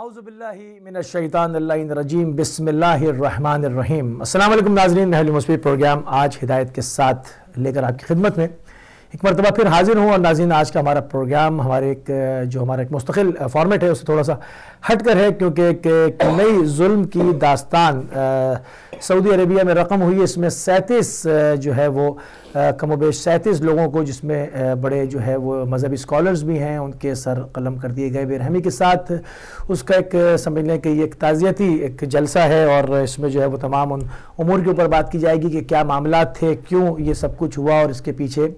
اعوذ باللہ من الشیطان اللہ الرجیم، بسم اللہ الرحمن الرحیم۔ السلام علیکم ناظرین اہل مصبی پروگرام آج ہدایت کے ساتھ لے کر آپ کی خدمت میں۔ ایک مرتبہ پھر حاضر ہوں اور ناظرین، آج کا ہمارا پروگرام، ہمارے ایک، جو ہمارا ایک مستقل فارمیٹ ہے اسے تھوڑا سا ہٹ کر ہے، کیونکہ ایک نئی ظلم کی داستان سعودی عربیہ میں رقم ہوئی اس میں سینتیس جو ہے وہ کم و بیش سینتیس لوگوں کو، جس میں بڑے جو ہے وہ مذہبی اسکالرز بھی ہیں، ان کے سر قلم کر دیے گئے۔ بے رحمی کے ساتھ اس کا ایک، سمجھ لیں کہ یہ ایک تعزیتی ایک جلسہ ہے، اور اس میں جو ہے وہ تمام ان امور کے اوپر بات کی جائے گی کہ کیا معاملات تھے، کیوں یہ سب کچھ ہوا اور اس کے پیچھے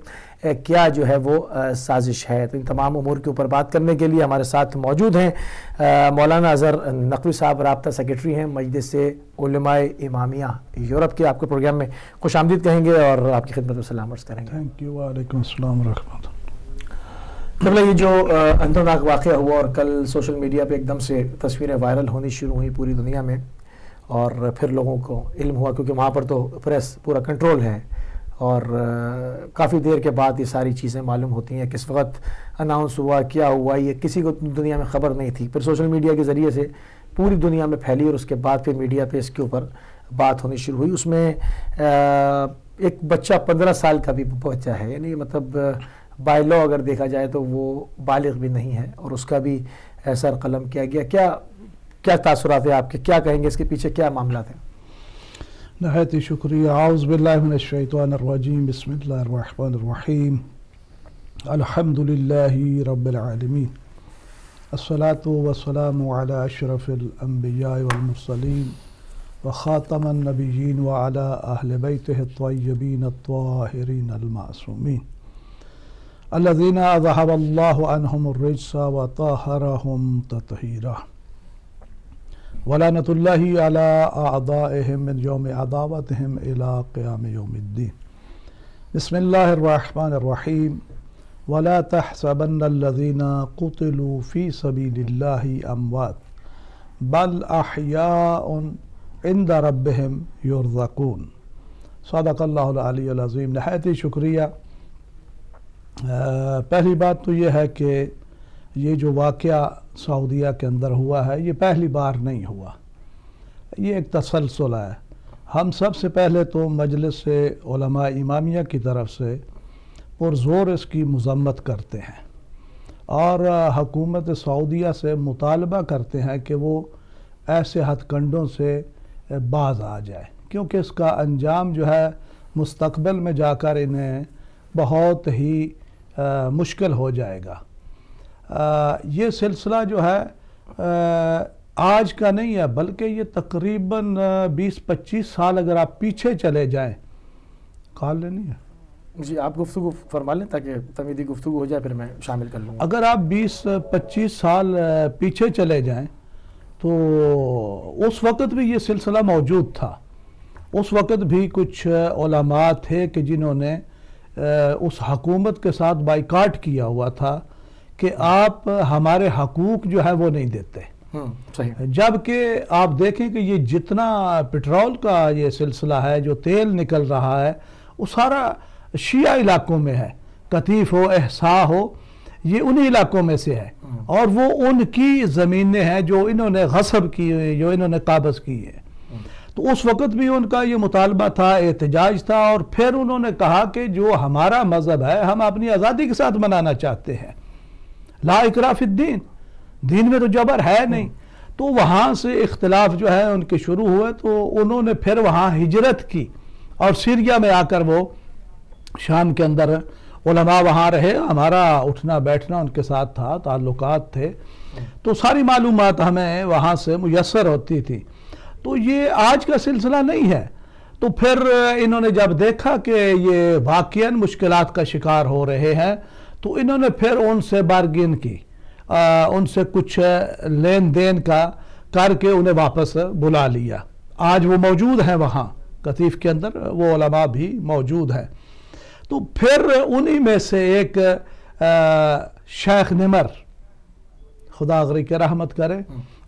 کیا جو ہے وہ سازش ہے؟ تو ان تمام امور کے اوپر بات کرنے کے لیے ہمارے ساتھ موجود ہیں۔ مولانا اظہر نقوی صاحب رابطہ سیکرٹری ہیں مجلس علماء امامیہ یورپ کے آپ کے پروگرام میں خوش آمدید کہیں گے اور آپ کی خدمت میں سلام عرض کریں گے۔ تھینک یو وعلیکم السلام ورحمۃ اللہ۔ یہ جو اندرناک واقعہ ہوا اور کل سوشل میڈیا پہ ایک دم سے تصویریں وائرل ہونی شروع ہوئی پوری دنیا میں اور پھر لوگوں کو علم ہوا کیونکہ وہاں پر تو پریس پورا کنٹرول ہے۔ اور کافی دیر کے بعد یہ ساری چیزیں معلوم ہوتی ہیں کس وقت اناؤنس ہوا، کیا ہوا، یہ کسی کو دنیا میں خبر نہیں تھی۔ پھر سوشل میڈیا کے ذریعے سے پوری دنیا میں پھیلی اور اس کے بعد پھر میڈیا پہ اس کے اوپر بات ہونی شروع ہوئی۔ اس میں ایک بچہ پندرہ سال کا بھی بچہ ہے۔ یعنی مطلب بائی لا اگر دیکھا جائے تو وہ بالغ بھی نہیں ہے اور اس کا بھی سر قلم کیا گیا۔ کیا کیا تاثرات ہیں آپ کے؟ کیا کہیں گے اس کے پیچھے؟ کیا معاملات ہیں؟ نهايتي شكري. أعوذ بالله من الشيطان الرجيم. بسم الله الرحمن الرحيم. الحمد لله رب العالمين. الصلاة والسلام على أشرف الأنبياء والمرسلين وخاتم النبيين وعلى أهل بيته الطيبين الطاهرين المعصومين. الذين أذهب الله عنهم الرجس وطهرهم تطهيرا. ولعنت اللہ علی اعدائهم من یوم عداوتهم الى قیام یوم الدین۔ بسم اللہ الرحمن الرحیم۔ ولا تحسبن الذین قتلوا فی سبیل اللہ اموات، بل احیاء عند ربهم یرزقون۔ صدق اللہ العلی العظیم۔ نہایت شکریہ۔ پہلی بات تو یہ ہے کہ یہ جو واقعہ سعودیہ کے اندر ہوا ہے، یہ پہلی بار نہیں ہوا۔ یہ ایک تسلسل ہے۔ ہم سب سے پہلے تو مجلس سے علماء امامیہ کی طرف سے پرزور اس کی مذمت کرتے ہیں۔ اور حکومت سعودیہ سے مطالبہ کرتے ہیں کہ وہ ایسے ہتھ کنڈوں سے باز آ جائے۔ کیونکہ اس کا انجام جو ہے، مستقبل میں جا کر انہیں بہت ہی مشکل ہو جائے گا۔ یہ سلسلہ جو ہے آج کا نہیں ہے بلکہ یہ تقریباً بیس پچیس سال اگر آپ پیچھے چلے جائیں کال لینی ہے۔ جی آپ گفتگو فرما لیں تاکہ تمیدی گفتگو ہو جائے پھر میں شامل کر لوں اگر آپ بیس پچیس سال پیچھے چلے جائیں تو اس وقت بھی یہ سلسلہ موجود تھا۔ اس وقت بھی کچھ علماء تھے کہ جنہوں نے اس حکومت کے ساتھ بائیکاٹ کیا ہوا تھا۔ کہ آپ ہمارے حقوق جو ہے وہ نہیں دیتے۔ جبکہ آپ دیکھیں کہ یہ جتنا پٹرول کا یہ سلسلہ ہے جو تیل نکل رہا ہے وہ سارا شیعہ علاقوں میں ہے۔ قطیف ہو احسا ہو یہ انہی علاقوں میں سے ہے۔ اور وہ ان کی زمینیں ہیں جو انہوں نے غصب کی جو انہوں نے قابض کی ہے تو اس وقت بھی ان کا یہ مطالبہ تھا احتجاج تھا اور پھر انہوں نے کہا کہ جو ہمارا مذہب ہے ہم اپنی آزادی کے ساتھ منانا چاہتے ہیں۔ لا اکراف الدین۔ دین میں تو جبر ہے نہیں۔ تو وہاں سے اختلاف جو ہے ان کے شروع ہوئے، تو انہوں نے پھر وہاں ہجرت کی۔ اور سیریا میں آ کر وہ شام کے اندر علماء وہاں رہے۔ ہمارا اٹھنا بیٹھنا ان کے ساتھ تھا، تعلقات تھے۔ تو ساری معلومات ہمیں وہاں سے میسر ہوتی تھی۔ تو یہ آج کا سلسلہ نہیں ہے۔ تو پھر انہوں نے جب دیکھا کہ یہ واقعاً مشکلات کا شکار ہو رہے ہیں تو انہوں نے پھر ان سے بارگین کی ان سے کچھ لین دین کا کر کے انہیں واپس بلا لیا۔ آج وہ موجود ہیں وہاں، قطیف کے اندر وہ علماء بھی موجود ہیں۔ تو پھر انہی میں سے ایک شیخ نمر، خدا غری کے رحمت کرے،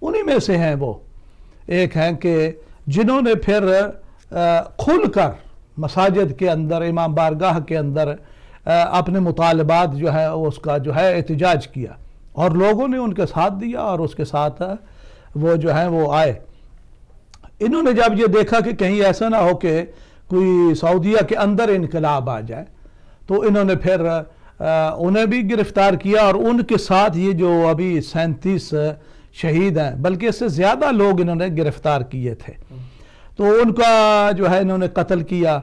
انہی میں سے ہیں وہ۔ ایک ہیں کہ جنہوں نے پھر کھل کر مساجد کے اندر، امام بارگاہ کے اندر اپنے مطالبات جو ہے، اس کا جو ہے احتجاج کیا۔ اور لوگوں نے ان کے ساتھ دیا اور اس کے ساتھ وہ جو ہیں وہ آئے۔ انہوں نے جب یہ دیکھا کہ کہیں ایسا نہ ہو کہ کوئی سعودیہ کے اندر انقلاب آ جائے، تو انہوں نے پھر انہیں بھی گرفتار کیا اور ان کے ساتھ یہ جو ابھی سینتیس شہید ہیں، بلکہ اس سے زیادہ لوگ انہوں نے گرفتار کیے تھے۔ تو ان کا جو ہے انہوں نے قتل کیا۔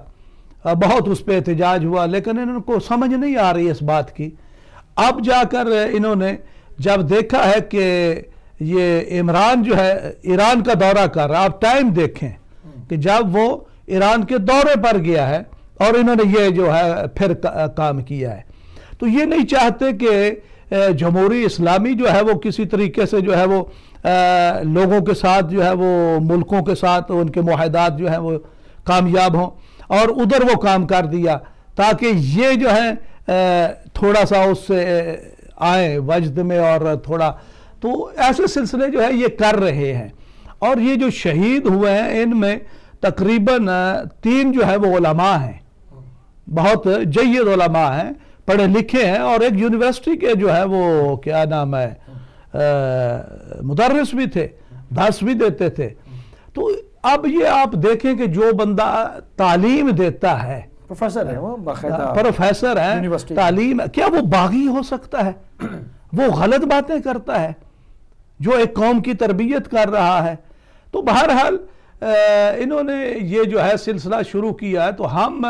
بہت اس پہ احتجاج ہوا، لیکن انہوں کو سمجھ نہیں آ رہی اس بات کی۔ اب جا کر انہوں نے جب دیکھا ہے کہ یہ عمران جو ہے، ایران کا دورہ کر رہا آپ ٹائم دیکھیں کہ جب وہ ایران کے دورے پر گیا ہے اور انہوں نے یہ جو ہے پھر کام کیا ہے۔ تو یہ نہیں چاہتے کہ جمہوری اسلامی جو ہے، وہ کسی طریقے سے جو ہے، وہ لوگوں کے ساتھ جو ہے، وہ ملکوں کے ساتھ، ان کے معاہدات جو ہیں وہ کامیاب ہوں۔ اور ادھر وہ کام کر دیا تاکہ یہ جو ہے تھوڑا سا اس سے آئیں وجد میں اور تھوڑا۔ تو ایسے سلسلے جو ہے یہ کر رہے ہیں۔ اور یہ جو شہید ہوئے ہیں، ان میں تقریباً تین جو ہے وہ علماء ہیں۔ بہت جید علماء ہیں، پڑھے لکھے ہیں۔ اور ایک یونیورسٹی کے جو ہے وہ، کیا نام ہے مدرس بھی تھے دس بھی دیتے تھے۔ تو اب یہ آپ دیکھیں کہ جو بندہ تعلیم دیتا ہے پروفیسر ہے وہ پروفیسر ہے تعلیم کیا وہ باغی ہو سکتا ہے؟ وہ غلط باتیں کرتا ہے جو ایک قوم کی تربیت کر رہا ہے۔ تو بہرحال انہوں نے یہ جو ہے سلسلہ شروع کیا ہے تو ہم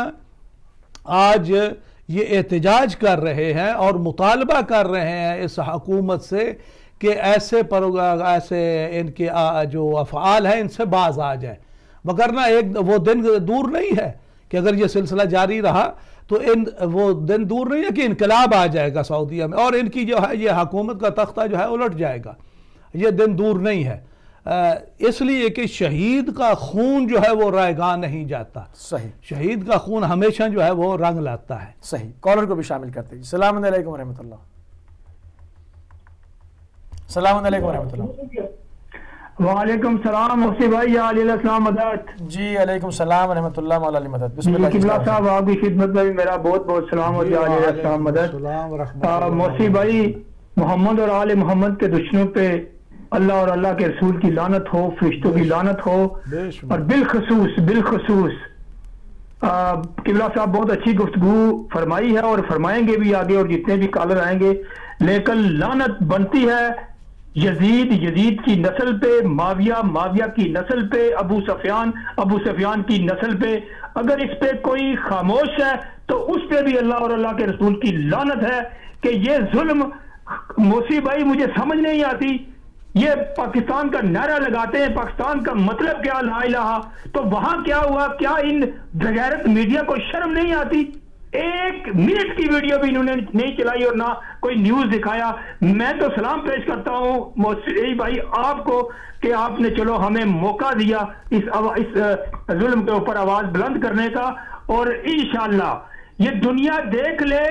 آج یہ احتجاج کر رہے ہیں اور مطالبہ کر رہے ہیں اس حکومت سے کہ ایسے ایسے ان کے جو افعال ہیں ان سے باز آ جائے مگر نہ ایک وہ دن دور نہیں ہے کہ اگر یہ سلسلہ جاری رہا تو ان وہ دن دور نہیں ہے کہ انقلاب آ جائے گا سعودیہ میں اور ان کی جو ہے یہ حکومت کا تختہ جو ہے الٹ جائے گا۔ یہ دن دور نہیں ہے۔ اس لیے کہ شہید کا خون جو ہے وہ رائے گاہ نہیں جاتا۔ صحیح۔ شہید کا خون ہمیشہ جو ہے وہ رنگ لاتا ہے۔ صحیح۔ کالر کو بھی شامل کرتے ہیں۔ السلام علیکم ورحمۃ اللہ۔ السلام علیکم ورحمۃ اللہ۔ وعلیکم السلام مفتی بھائی علیہ السلام مدد۔ جی علیکم السلام ورحمۃ اللہ مولا علی مدد۔ بسم اللہ قبلہ صاحب آپ کی خدمت میں میرا بہت بہت سلام اور علیہ السلام مدد۔ مفتی بھائی محمد اور آل محمد کے دشنوں پہ اللہ اور اللہ کے رسول کی لانت ہو فرشتوں کی لانت ہو اور بالخصوص بالخصوص قبلہ صاحب بہت اچھی گفتگو فرمائی ہے اور فرمائیں گے بھی آگے اور جتنے بھی کالر آئیں گے۔ لیکن لانت بنتی ہے یزید یزید کی نسل پہ، معاویہ معاویہ کی نسل پہ، ابو سفیان ابو سفیان کی نسل پہ۔ اگر اس پہ کوئی خاموش ہے، تو اس پہ بھی اللہ اور اللہ کے رسول کی لانت ہے کہ یہ ظلم موسی بھائی مجھے سمجھ نہیں آتی۔ یہ پاکستان کا نعرہ لگاتے ہیں، پاکستان کا مطلب کیا؟ لا الہ۔ تو وہاں کیا ہوا؟ کیا ان بغیرت میڈیا کو شرم نہیں آتی؟ ایک منٹ کی ویڈیو بھی انہوں نے نہیں چلائی اور نہ کوئی نیوز دکھایا۔ میں تو سلام پیش کرتا ہوں بھائی، آپ کو کہ آپ نے چلو ہمیں موقع دیا اس ظلم کے اوپر آواز بلند کرنے کا۔ اور انشاءاللہ یہ دنیا دیکھ لے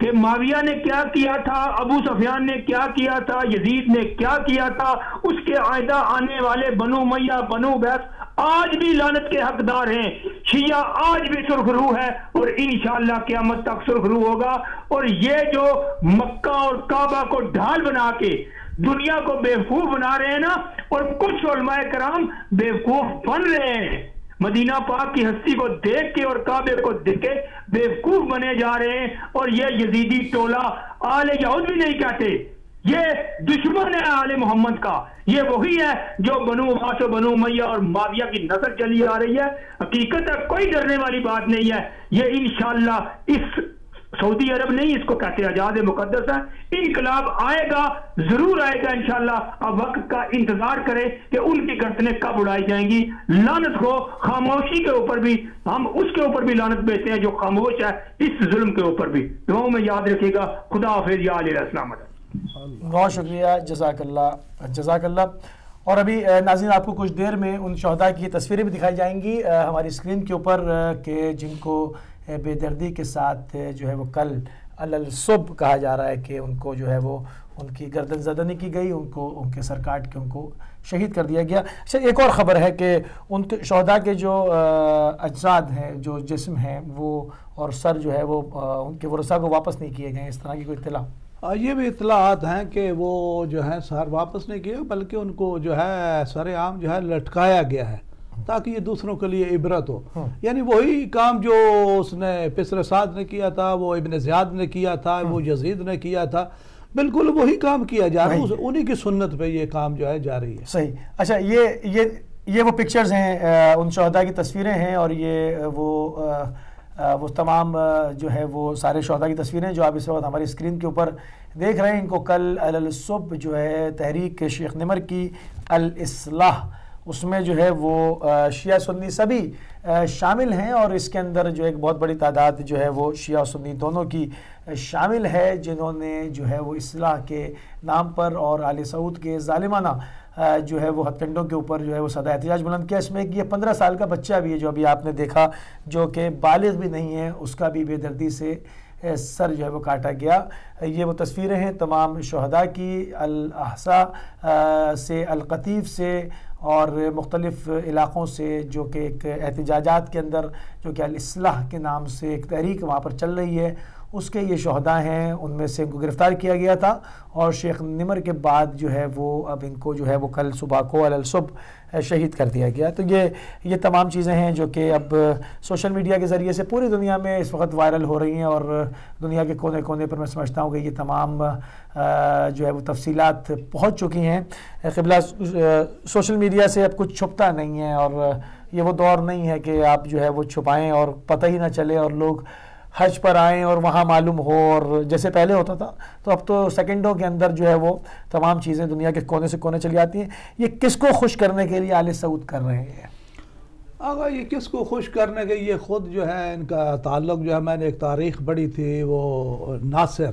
کہ معاویہ نے کیا کیا تھا، ابو سفیان نے کیا کیا تھا، یزید نے کیا کیا تھا، اس کے آئندہ آنے والے بنو میاں، بنو بیس آج بھی لانت کے حقدار ہیں۔ شیعہ آج بھی سرخرو ہے اور انشاءاللہ قیامت تک سرخرو ہوگا۔ اور یہ جو مکہ اور کعبہ کو ڈھال بنا کے دنیا کو بیوقوف بنا رہے ہیں نا، اور کچھ علماء کرام بیوقوف بن رہے ہیں۔ مدینہ پاک کی ہستی کو دیکھ کے اور کعبے کو دیکھ کے بیوقوف بنے جا رہے ہیں۔ اور یہ یزیدی ٹولہ آل یہود بھی نہیں کہتے۔ یہ دشمن ہے آل محمد کا۔ یہ وہی ہے جو بنو عباس و بنو میہ اور معاویہ کی نظر چلی آ رہی ہے۔ حقیقت ہے، کوئی ڈرنے والی بات نہیں ہے۔ یہ انشاءاللہ اس سعودی عرب نہیں، اس کو کہتے آزاد مقدس ہے۔ انقلاب آئے گا، ضرور آئے گا انشاءاللہ۔ اب وقت کا انتظار کرے کہ ان کی گردنیں کب اڑائی جائیں گی۔ لانت کو خاموشی کے اوپر بھی، ہم اس کے اوپر بھی لانت بیچتے ہیں جو خاموش ہے، اس ظلم کے اوپر بھی۔ دعاؤں میں یاد رکھے گا۔ خدا حافظ، یا علیہ السلام بہت شکریہ، جزاک اللہ جزاک اللہ۔ اور ابھی ناظرین، آپ کو کچھ دیر میں ان شہداء کی تصویریں بھی دکھائی جائیں گی ہماری اسکرین کے اوپر کہ جن کو بے دردی کے ساتھ جو ہے وہ کل الصب کہا جا رہا ہے کہ ان کو جو ہے وہ، ان کی گردن زدنی کی گئی، ان کو، ان کے سر کاٹ کے ان کو شہید کر دیا گیا۔ اچھا ایک اور خبر ہے کہ ان کے شہداء کے جو اجزاد ہیں، جو جسم ہیں، وہ اور سر جو ہے وہ ان کے ورثہ کو واپس نہیں کیے گئے، اس طرح کی کوئی اطلاع۔ یہ بھی اطلاعات ہیں کہ وہ جو ہے سر واپس نہیں کیا بلکہ ان کو جو ہے سر عام جو ہے لٹکایا گیا ہے تاکہ یہ دوسروں کے لیے عبرت ہو۔ ہاں۔ یعنی وہی کام جو اس نے پسر سعد نے کیا تھا وہ ابن زیاد نے کیا تھا وہ یزید نے کیا تھا بالکل وہی کام کیا جا رہا ہے۔ انہی کی سنت پہ یہ کام جو ہے جا رہی ہے۔ صحیح۔ اچھا یہ یہ یہ وہ پکچرز ہیں ان شہداء کی تصویریں ہیں اور یہ وہ وہ تمام جو ہے وہ سارے شہداء کی تصویریں جو آپ اس وقت ہماری اسکرین کے اوپر دیکھ رہے ہیں، ان کو کل الصب جو ہے تحریک شیخ نمر کی الاصلاح، اس میں جو ہے وہ شیعہ سنی سبھی شامل ہیں اور اس کے اندر جو ایک بہت بڑی تعداد جو ہے وہ شیعہ سنی دونوں کی شامل ہے، جنہوں نے جو ہے وہ اصلاح کے نام پر اور آل سعود کے ظالمانہ جو ہے وہ ہتھ کنڈوں کے اوپر جو ہے وہ صدا احتجاج بلند کیا۔ اس میں یہ پندرہ سال کا بچہ بھی ہے جو ابھی آپ نے دیکھا، جو کہ بالغ بھی نہیں ہے، اس کا بھی بے دردی سے سر جو ہے وہ کاٹا گیا۔ یہ وہ تصویریں ہیں تمام شہداء کی الاحسا سے، القطیف سے اور مختلف علاقوں سے، جو کہ ایک احتجاجات کے اندر، جو کہ الاصلاح کے نام سے ایک تحریک وہاں پر چل رہی ہے۔ اس کے یہ شہداء ہیں، ان میں سے ان کو گرفتار کیا گیا تھا اور شیخ نمر کے بعد جو ہے وہ اب ان کو جو ہے وہ کل صبح کو الصبح شہید کر دیا گیا۔ تو یہ یہ تمام چیزیں ہیں جو کہ اب سوشل میڈیا کے ذریعے سے پوری دنیا میں اس وقت وائرل ہو رہی ہیں اور دنیا کے کونے کونے پر میں سمجھتا ہوں کہ یہ تمام جو ہے وہ تفصیلات پہنچ چکی ہیں۔ قبلہ سوشل میڈیا سے اب کچھ چھپتا نہیں ہے اور یہ وہ دور نہیں ہے کہ آپ جو ہے وہ چھپائیں اور پتہ ہی نہ چلے اور لوگ حج پر آئیں اور وہاں معلوم ہو اور جیسے پہلے ہوتا تھا تو اب تو سیکنڈوں کے اندر جو ہے وہ تمام چیزیں دنیا کے کونے سے کونے چلی آتی ہیں۔ یہ کس کو خوش کرنے کے لیے آل سعود کر رہے ہیں؟ آگا یہ کس کو خوش کرنے کے یہ خود جو ہے ان کا تعلق جو ہے میں نے ایک تاریخ پڑھی تھی وہ ناصر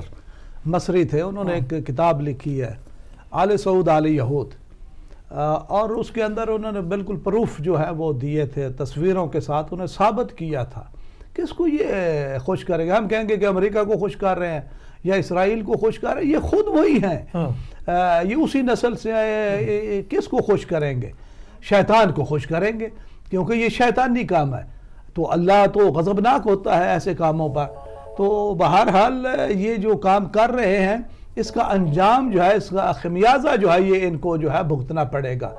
مصری تھے۔ انہوں نے ایک کتاب لکھی ہے آل سعود آل یہود۔ اور اس کے اندر انہوں نے بالکل پروف جو ہے وہ دیے تھے تصویروں کے ساتھ انہیں ثابت کیا تھا۔ کس کو یہ خوش کرے گا؟ ہم کہیں گے کہ امریکہ کو خوش کر رہے ہیں یا اسرائیل کو خوش کر رہے ہیں یہ خود وہی ہیں۔ ہاں۔ یہ اسی نسل سے کس کو خوش کریں گے؟ شیطان کو خوش کریں گے کیونکہ یہ شیطانی کام ہے۔ تو اللہ تو غضبناک ہوتا ہے ایسے کاموں پر۔ تو بہرحال یہ جو کام کر رہے ہیں اس کا انجام جو ہے اس کا خمیازہ جو ہے یہ ان کو جو ہے بھگتنا پڑے گا۔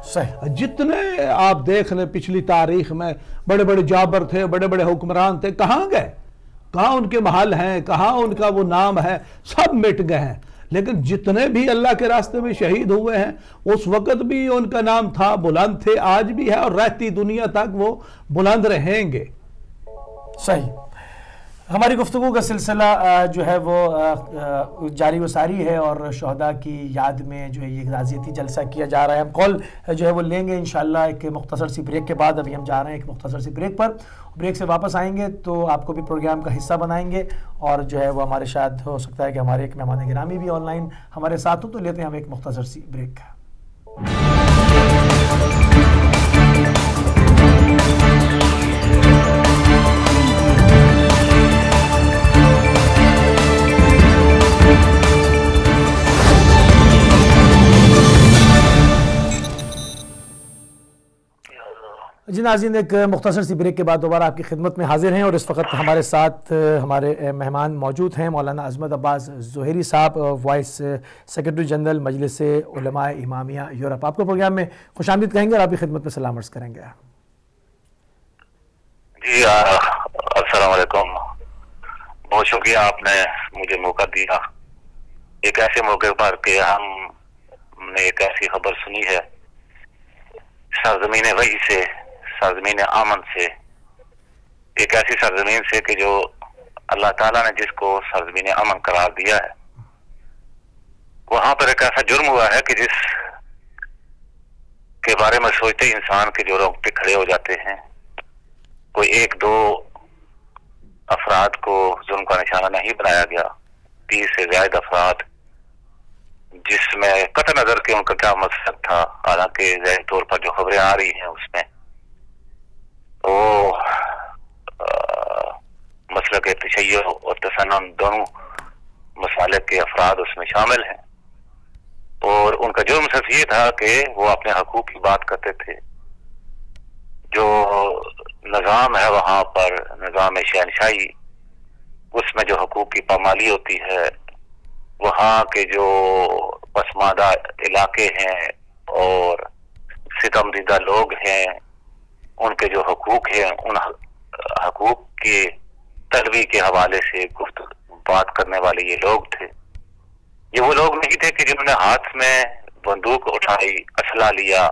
جتنے آپ دیکھ لیں پچھلی تاریخ میں بڑے بڑے جابر تھے بڑے بڑے حکمران تھے کہاں گئے؟ کہاں ان کے محل ہیں؟ کہاں ان کا وہ نام ہے؟ سب مٹ گئے ہیں۔ لیکن جتنے بھی اللہ کے راستے میں شہید ہوئے ہیں اس وقت بھی ان کا نام تھا بلند تھے آج بھی ہے اور رہتی دنیا تک وہ بلند رہیں گے۔ صحیح۔ ہماری گفتگو کا سلسلہ جو ہے وہ جاری و ساری ہے اور شہداء کی یاد میں جو ہے یہ تعزیتی جلسہ کیا جا رہا ہے۔ ہم کال جو ہے وہ لیں گے انشاءاللہ ایک مختصر سی بریک کے بعد۔ ابھی ہم جا رہے ہیں ایک مختصر سی بریک پر۔ بریک سے واپس آئیں گے تو آپ کو بھی پروگرام کا حصہ بنائیں گے اور جو ہے وہ ہمارے شاید ہو سکتا ہے کہ ہمارے ایک مہمان گرامی بھی آن لائن ہمارے ساتھ ہوں، تو لیتے ہیں ہم ایک مختصر سی بریک۔ جی ناظرین، ایک مختصر سی بریک کے بعد دوبارہ آپ کی خدمت میں حاضر ہیں اور اس وقت ہمارے ساتھ ہمارے مہمان موجود ہیں، مولانا عظمت عباس زہری صاحب وائس سیکرٹری جنرل مجلس علماء امامیہ یورپ۔ آپ کو پروگرام میں خوش آمدید کہیں گے اور آپ کی خدمت میں سلام عرض کریں گے۔ جی السلام علیکم۔ بہت شکریہ آپ نے مجھے موقع دیا۔ ایک ایسے موقع پر کہ ہم نے ایک ایسی خبر سنی ہے۔ سرزمین وحی سے سرزمین آمن سے، ایک ایسی سرزمین سے کہ جو اللہ تعالیٰ نے جس کو سرزمین امن قرار دیا ہے، وہاں پر ایک ایسا جرم ہوا ہے کہ جس کے بارے میں سوچتے انسان کے جو رونگٹے کھڑے ہو جاتے ہیں، کوئی ایک دو افراد کو ظلم کا نشانہ نہیں بنایا گیا، تیس سے زائد افراد جس میں قطع نظر کے ان کا کیا مقصد تھا، حالانکہ ذہنی طور پر جو خبریں آ رہی ہیں اس میں وہ مسئلہ کے تشیع اور تسنن دونوں مسالک کے افراد اس میں شامل ہیں۔ اور ان کا جرم صرف یہ تھا کہ وہ اپنے حقوق کی بات کرتے تھے۔ جو نظام ہے وہاں پر، نظام شہنشاہی، اس میں جو حقوق کی پامالی ہوتی ہے، وہاں کے جو پسماندہ علاقے ہیں اور ستم دیدہ لوگ ہیں ان کے جو حقوق ہیں، ان حقوق کے طلبی کے حوالے سے گفت بات کرنے والے یہ لوگ تھے۔ یہ وہ لوگ نہیں تھے کہ جنہوں نے ہاتھ میں بندوق اٹھائی، اسلحہ لیا۔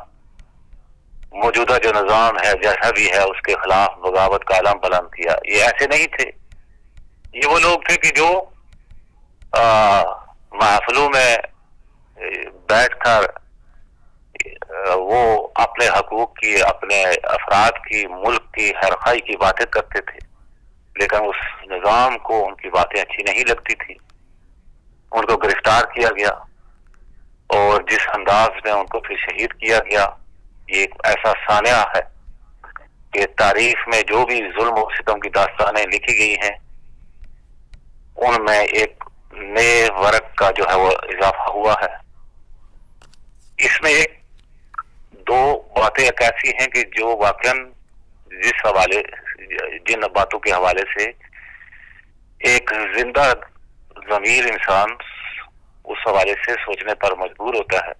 موجودہ جو نظام ہے جیسا بھی ہے، اس کے خلاف بغاوت کا علم بلند کیا۔ یہ ایسے نہیں تھے۔ یہ وہ لوگ تھے کہ جو محفلوں میں بیٹھ کر حقوق کی، اپنے افراد کی، ملک کی حرخائی کی باتیں کرتے تھے۔ لیکن اس نظام کو ان کی باتیں اچھی نہیں لگتی تھی ان کو گرفتار کیا گیا اور جس انداز میں ان کو پھر شہید کیا گیا، یہ ایک ایسا سانحہ ہے کہ تاریخ میں جو بھی ظلم و ستم کی داستانیں لکھی گئی ہیں، ان میں ایک نئے ورق کا جو ہے وہ اضافہ ہوا ہے۔ اس میں ایک دو باتیں ایک ایسی ہیں کہ جو واقع جس حوالے، جن باتوں کے حوالے سے ایک زندہ ضمیر انسان اس حوالے سے سوچنے پر مجبور ہوتا ہے۔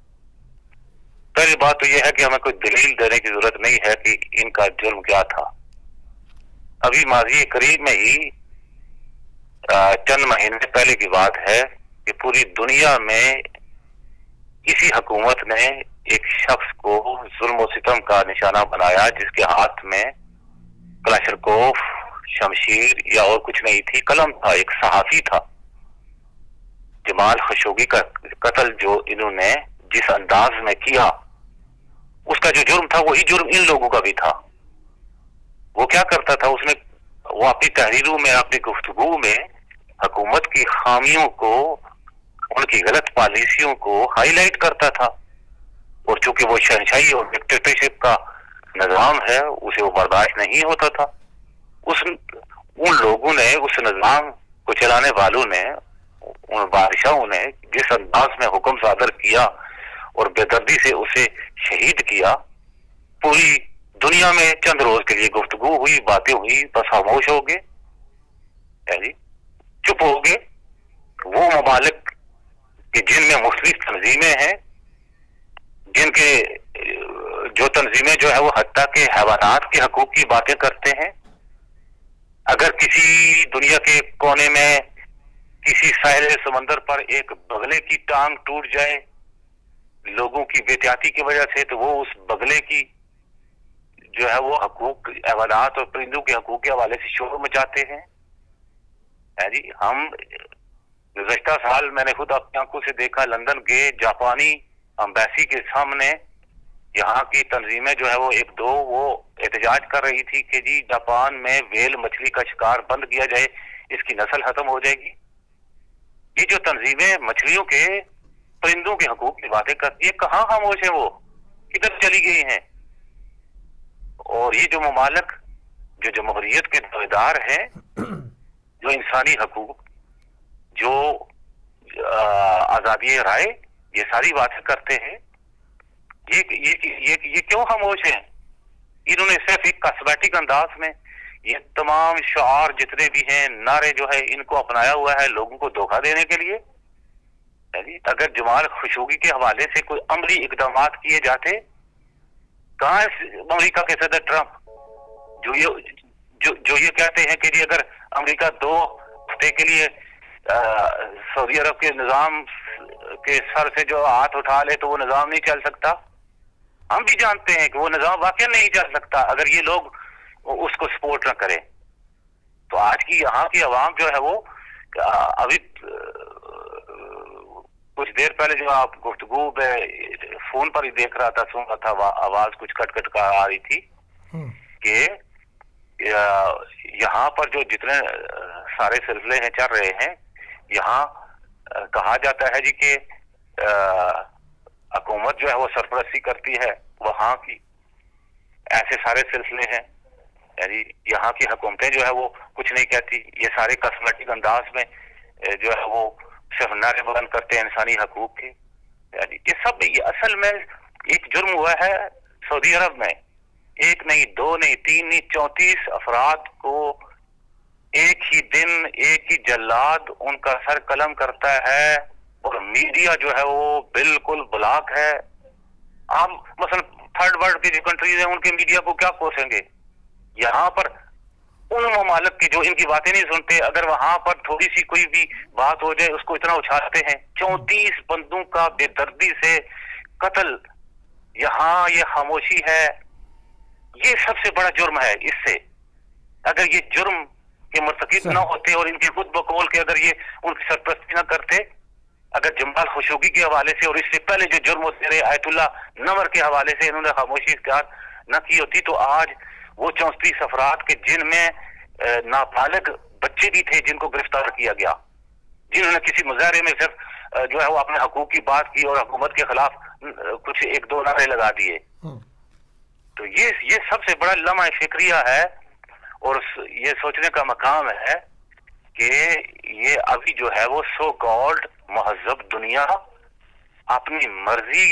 پہلی بات تو یہ ہے کہ ہمیں کوئی دلیل دینے کی ضرورت نہیں ہے کہ ان کا جرم کیا تھا۔ ابھی ماضی قریب میں ہی چند مہینے پہلے کی بات ہے کہ پوری دنیا میں اسی حکومت نے ایک شخص کو ظلم و ستم کا نشانہ بنایا جس کے ہاتھ میں کلاشرکوف شمشیر یا اور کچھ نہیں تھی، قلم تھا، ایک صحافی تھا۔ جمال خشوگی کا قتل جو انہوں نے جس انداز میں کیا، اس کا جو جرم تھا، وہی جرم ان لوگوں کا بھی تھا۔ وہ کیا کرتا تھا؟ اس نے، وہ اپنی تحریروں میں، اپنی گفتگو میں حکومت کی خامیوں کو، ان کی غلط پالیسیوں کو ہائی لائٹ کرتا تھا۔ اور چونکہ وہ شہنشاہی اور ڈکٹیٹرشپ کا نظام ہے، اسے وہ برداشت نہیں ہوتا تھا۔ اس ان لوگوں نے اس نظام کو چلانے والوں نے، ان بادشاہوں نے جس انداز میں حکم صادر کیا اور بے دردی سے اسے شہید کیا، پوری دنیا میں چند روز کے لیے گفتگو ہوئی، باتیں ہوئی، بس خاموش ہو گئے۔ جی؟ چپ ہو گئے۔ وہ ممالک کہ جن میں مختلف تنظیمیں ہیں جن کے جو تنظیمیں جو ہے وہ حتیٰ کے حیوانات کے حقوق کی باتیں کرتے ہیں۔ اگر کسی دنیا کے کونے میں کسی ساحل سمندر پر ایک بغلے کی ٹانگ ٹوٹ جائے لوگوں کی بےتیاتی کی وجہ سے، تو وہ اس بغلے کی جو ہے وہ حقوق، حیوانات اور پرندوں کے حقوق کے حوالے سے شور مچاتے ہیں۔ جی ہم گزشتہ سال میں نے خود اپنی آنکھوں سے دیکھا لندن کے جاپانی امبیسی کے سامنے یہاں کی تنظیمیں جو ہے وہ ایک دو وہ احتجاج کر رہی تھی کہ جی جاپان میں ویل مچھلی کا شکار بند کیا جائے، اس کی نسل ختم ہو جائے گی۔ یہ جو تنظیمیں مچھلیوں کے پرندوں کے حقوق کی باتیں کرتی ہے کہاں خاموش ہیں وہ؟ کدھر چلی گئی ہیں؟ اور یہ جو ممالک، جو جمہوریت کے دعویدار ہیں، جو انسانی حقوق، جو آزادی رائے یہ ساری باتیں کرتے ہیں۔ یہ یہ, یہ کیوں خاموش ہیں؟ انہوں نے صرف ایک کاسمیٹک انداز میں یہ تمام شعار جتنے بھی ہیں نعرے جو ہے ان کو اپنایا ہوا ہے لوگوں کو دھوکہ دینے کے لیے۔ یعنی اگر جمال خوشوگی کے حوالے سے کوئی عملی اقدامات کیے جاتے کہاں امریکہ کے صدر ٹرمپ؟ جو یہ جو, جو یہ کہتے ہیں کہ جی اگر امریکہ دو ہفتے کے لیے سعودی عرب کے نظام کے سر سے جو ہاتھ اٹھا لے تو وہ نظام نہیں چل سکتا۔ ہم بھی جانتے ہیں کہ وہ نظام واقع نہیں چل سکتا اگر یہ لوگ اس کو سپورٹ نہ کریں۔ تو آج کی یہاں کی عوام جو ہے وہ ابھی کچھ دیر پہلے جو آپ گفتگو میں فون پر ہی دیکھ رہا تھا سن رہا تھا آواز کچھ کٹ کٹ کا آ رہی تھی کہ یہاں پر جو جتنے سارے سلسلے ہیں چل رہے ہیں یہاں کہا جاتا ہے جی کہ حکومت جو ہے وہ سرپرستی کرتی ہے وہاں کی۔ ایسے سارے سلسلے ہیں۔ یعنی یہاں کی حکومتیں جو ہے وہ کچھ نہیں کہتی۔ یہ سارے کسمیٹک انداز میں جو ہے وہ صرف نعرے بلند کرتے ہیں انسانی حقوق کے۔ یعنی یہ سب یہ اصل میں ایک جرم ہوا ہے سعودی عرب میں۔ ایک نہیں، دو نہیں، تین نہیں، چونتیس افراد کو ایک ہی دن ایک ہی جلاد ان کا سر قلم کرتا ہے اور میڈیا جو ہے وہ بالکل بلاک ہے۔ ہم مثلا تھرڈ ورلڈ کی جو کنٹریز ہیں، ان کے میڈیا کو کیا کوسیں گے؟ یہاں پر ان ممالک کی جو ان کی باتیں نہیں سنتے، اگر وہاں پر تھوڑی سی کوئی بھی بات ہو جائے، اس کو اتنا اچھالتے ہیں۔ چونتیس بندوں کا بے دردی سے قتل۔ یہاں یہ خاموشی ہے۔ یہ سب سے بڑا جرم ہے اس سے۔ اگر یہ جرم کے مرتکب نہ ہوتے اور ان کے خود بقول کے اگر یہ ان کی سرپرستی نہ کرتے اگر جمال خوشوگی کے حوالے سے اور اس سے پہلے جو جرم ہوتے رہے آیت اللہ نمر کے حوالے سے انہوں نے خاموشی اختیار نہ کی ہوتی تو آج وہ چونتیس افراد کے جن میں نابالغ بچے بھی تھے جن کو گرفتار کیا گیا۔ جنہوں نے کسی مظاہرے میں صرف جو ہے وہ اپنے حقوق کی بات کی اور حکومت کے خلاف کچھ ایک دو نعرے لگا دیے۔ تو یہ یہ سب سے بڑا لمحہ فکریہ ہے اور یہ سوچنے کا مقام ہے کہ یہ ابھی جو ہے وہ سو گالڈ مہذب دنیا اپنی مرضی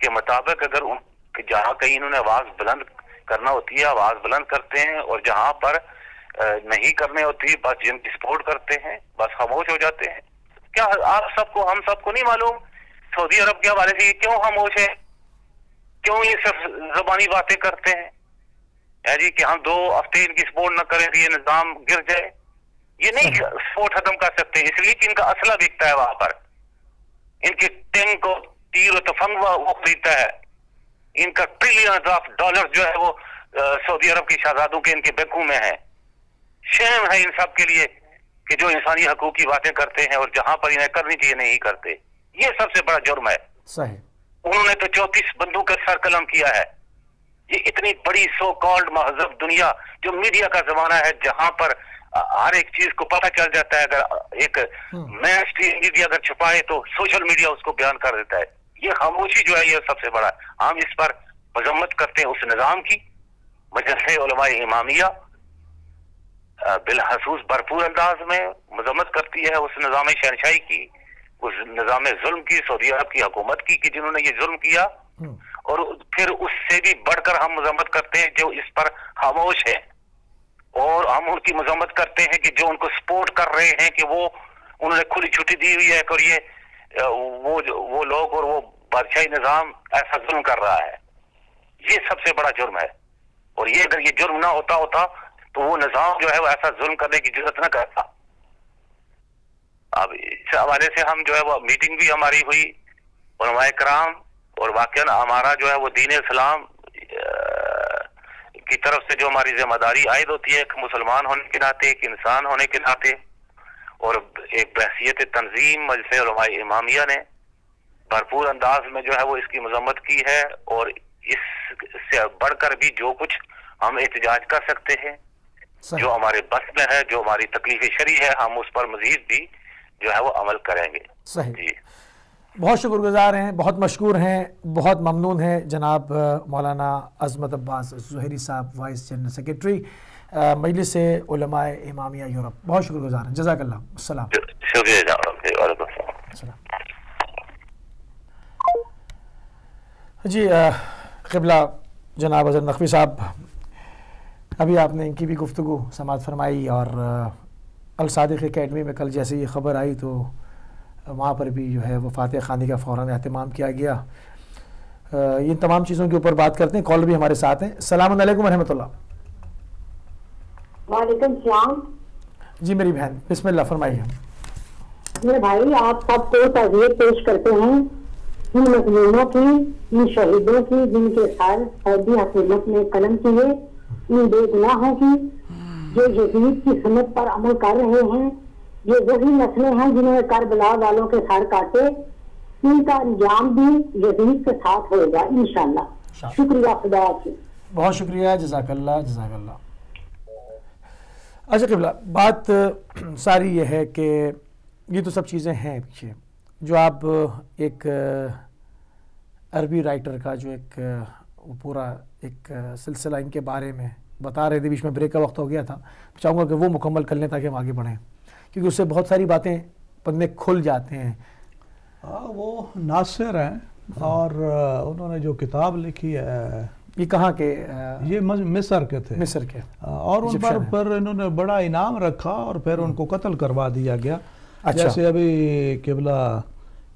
کے مطابق اگر ان جہاں کہیں انہوں نے آواز بلند کرنا ہوتی ہے، آواز بلند کرتے ہیں اور جہاں پر نہیں کرنے ہوتی، بس جن کی سپورٹ کرتے ہیں، بس خاموش ہو جاتے ہیں۔ کیا آپ سب کو ہم سب کو نہیں معلوم سعودی عرب کے حوالے سے یہ کیوں خاموش ہے کیوں یہ صرف زبانی باتیں کرتے ہیں؟ جی کہ ہم دو ہفتے ان کی سپورٹ نہ کریں یہ نظام گر جائے۔ یہ نہیں سپورٹ ختم کر سکتے اس لیے کہ ان کا اسلحہ بکتا ہے وہاں پر۔ ان کے ٹینک کو تیر و تفنگ وہ خریدتا ہے۔ ان کا ٹریلین آف ڈالر جو ہے وہ سعودی عرب کی شہزادوں کے ان کے بینکوں میں ہے۔ شیم ہے ان سب کے لیے کہ جو انسانی حقوق کی باتیں کرتے ہیں اور جہاں پر انہیں کرنی چاہیے نہیں کرتے۔ یہ سب سے بڑا جرم ہے۔ صحیح۔ انہوں نے تو چوتیس بندوں کا سر قلم کیا ہے۔ یہ اتنی بڑی سو کالڈ مہذب دنیا جو میڈیا کا زمانہ ہے جہاں پر ہر ایک چیز کو پتہ چل جاتا ہے۔ اگر ایک مین اسٹریم میڈیا اگر چھپائے تو سوشل میڈیا اس کو بیان کر دیتا ہے۔ یہ خاموشی جو ہے یہ سب سے بڑا۔ ہم اس پر مذمت کرتے ہیں اس نظام کی۔ مجلس علماء امامیہ بالحصوص بھرپور انداز میں مذمت کرتی ہے اس نظام شہنشاہی کی اس نظام ظلم کی سعودی عرب کی حکومت کی کہ جنہوں نے یہ ظلم کیا۔ اور پھر اس سے بھی بڑھ کر ہم مذمت کرتے ہیں جو اس پر خاموش ہے۔ اور ہم ان کی مذمت کرتے ہیں کہ جو ان کو سپورٹ کر رہے ہیں کہ وہ انہوں نے کھلی چھٹی دی ہوئی ہے اور یہ وہ وہ لوگ اور وہ بادشاہی نظام ایسا ظلم کر رہا ہے۔ یہ سب سے بڑا جرم ہے۔ اور یہ اگر یہ جرم نہ ہوتا ہوتا تو وہ نظام جو ہے وہ ایسا ظلم کرنے کی ضرورت نہ کرتا۔ اب اس حوالے سے ہم جو ہے وہ میٹنگ بھی ہماری ہوئی، علماء کرام اور واقع ہمارا جو ہے وہ دین اسلام کی طرف سے جو ہماری ذمہ داری عائد ہوتی ہے ایک مسلمان ہونے کے ناطے ایک انسان ہونے کے ناطے اور ایک بحثیت تنظیم مجلس علماء امامیہ نے بھرپور انداز میں جو ہے وہ اس کی مذمت کی ہے اور اس سے بڑھ کر بھی جو کچھ ہم احتجاج کر سکتے ہیں صحیح. جو ہمارے بس میں ہے جو ہماری تکلیف شری ہے ہم اس پر مزید بھی جو ہے وہ عمل کریں گے۔ صحیح۔ جی۔ بہت شکر گزار ہیں بہت مشکور ہیں بہت ممنون ہیں جناب مولانا عظمت عباس زہری صاحب وائس جنرل سیکرٹری مجلس علماء امامیہ یورپ۔ بہت شکر گزار ہیں۔ جزاک اللہ السلام۔ جی قبلہ جناب حضرت نقوی صاحب ابھی آپ نے ان کی بھی گفتگو سماعت فرمائی اور الصادق اکیڈمی میں کل جیسے یہ خبر آئی تو وہاں پر بھی جو ہے وہ فاتح خانی کا فوراً اہتمام کیا گیا۔ ان تمام چیزوں کے اوپر بات کرتے ہیں۔ کال بھی ہمارے ساتھ ہیں۔ السلام علیکم ورحمۃ اللہ۔ وعلیکم السلام۔ جی میری بہن بسم اللہ فرمائیے۔ میرے بھائی آپ سب کو تعزیت پیش کرتے ہیں۔ ان مظلوموں کی ان شہیدوں کی جن کے سر سعودی حکومت نے قلم کیے۔ ان بے گناہوں کی جو یزید کی سنت پر عمل کر رہے ہیں۔ یہ وہی نسلیں ہیں جنہوں نے کربلا والوں کے سر کاٹے ان کا انجام بھی یزید کے ساتھ ہوئے گا انشاءاللہ۔ شکریہ خدا کی۔ بہت شکریہ جزاک اللہ جزاک اللہ۔ اچھا قبلہ بات ساری یہ ہے کہ یہ تو سب چیزیں ہیں پیچھے۔ جو آپ ایک عربی رائٹر کا جو ایک پورا ایک سلسلہ ان کے بارے میں بتا رہے تھے بیچ میں بریک کا وقت ہو گیا تھا۔ چاہوں گا کہ وہ مکمل کر لیں تاکہ ہم آگے بڑھیں۔ کیونکہ اس سے بہت ساری باتیں پندے کھل جاتے ہیں۔ ہاں وہ ناصر ہیں اور انہوں نے جو کتاب لکھی ہے یہ کہاں کے یہ مصر کے تھے۔ مصر کے۔ اور ان پر پر انہوں نے بڑا انعام رکھا اور پھر ان کو قتل کروا دیا گیا۔ اچھا۔ جیسے ابھی قبلہ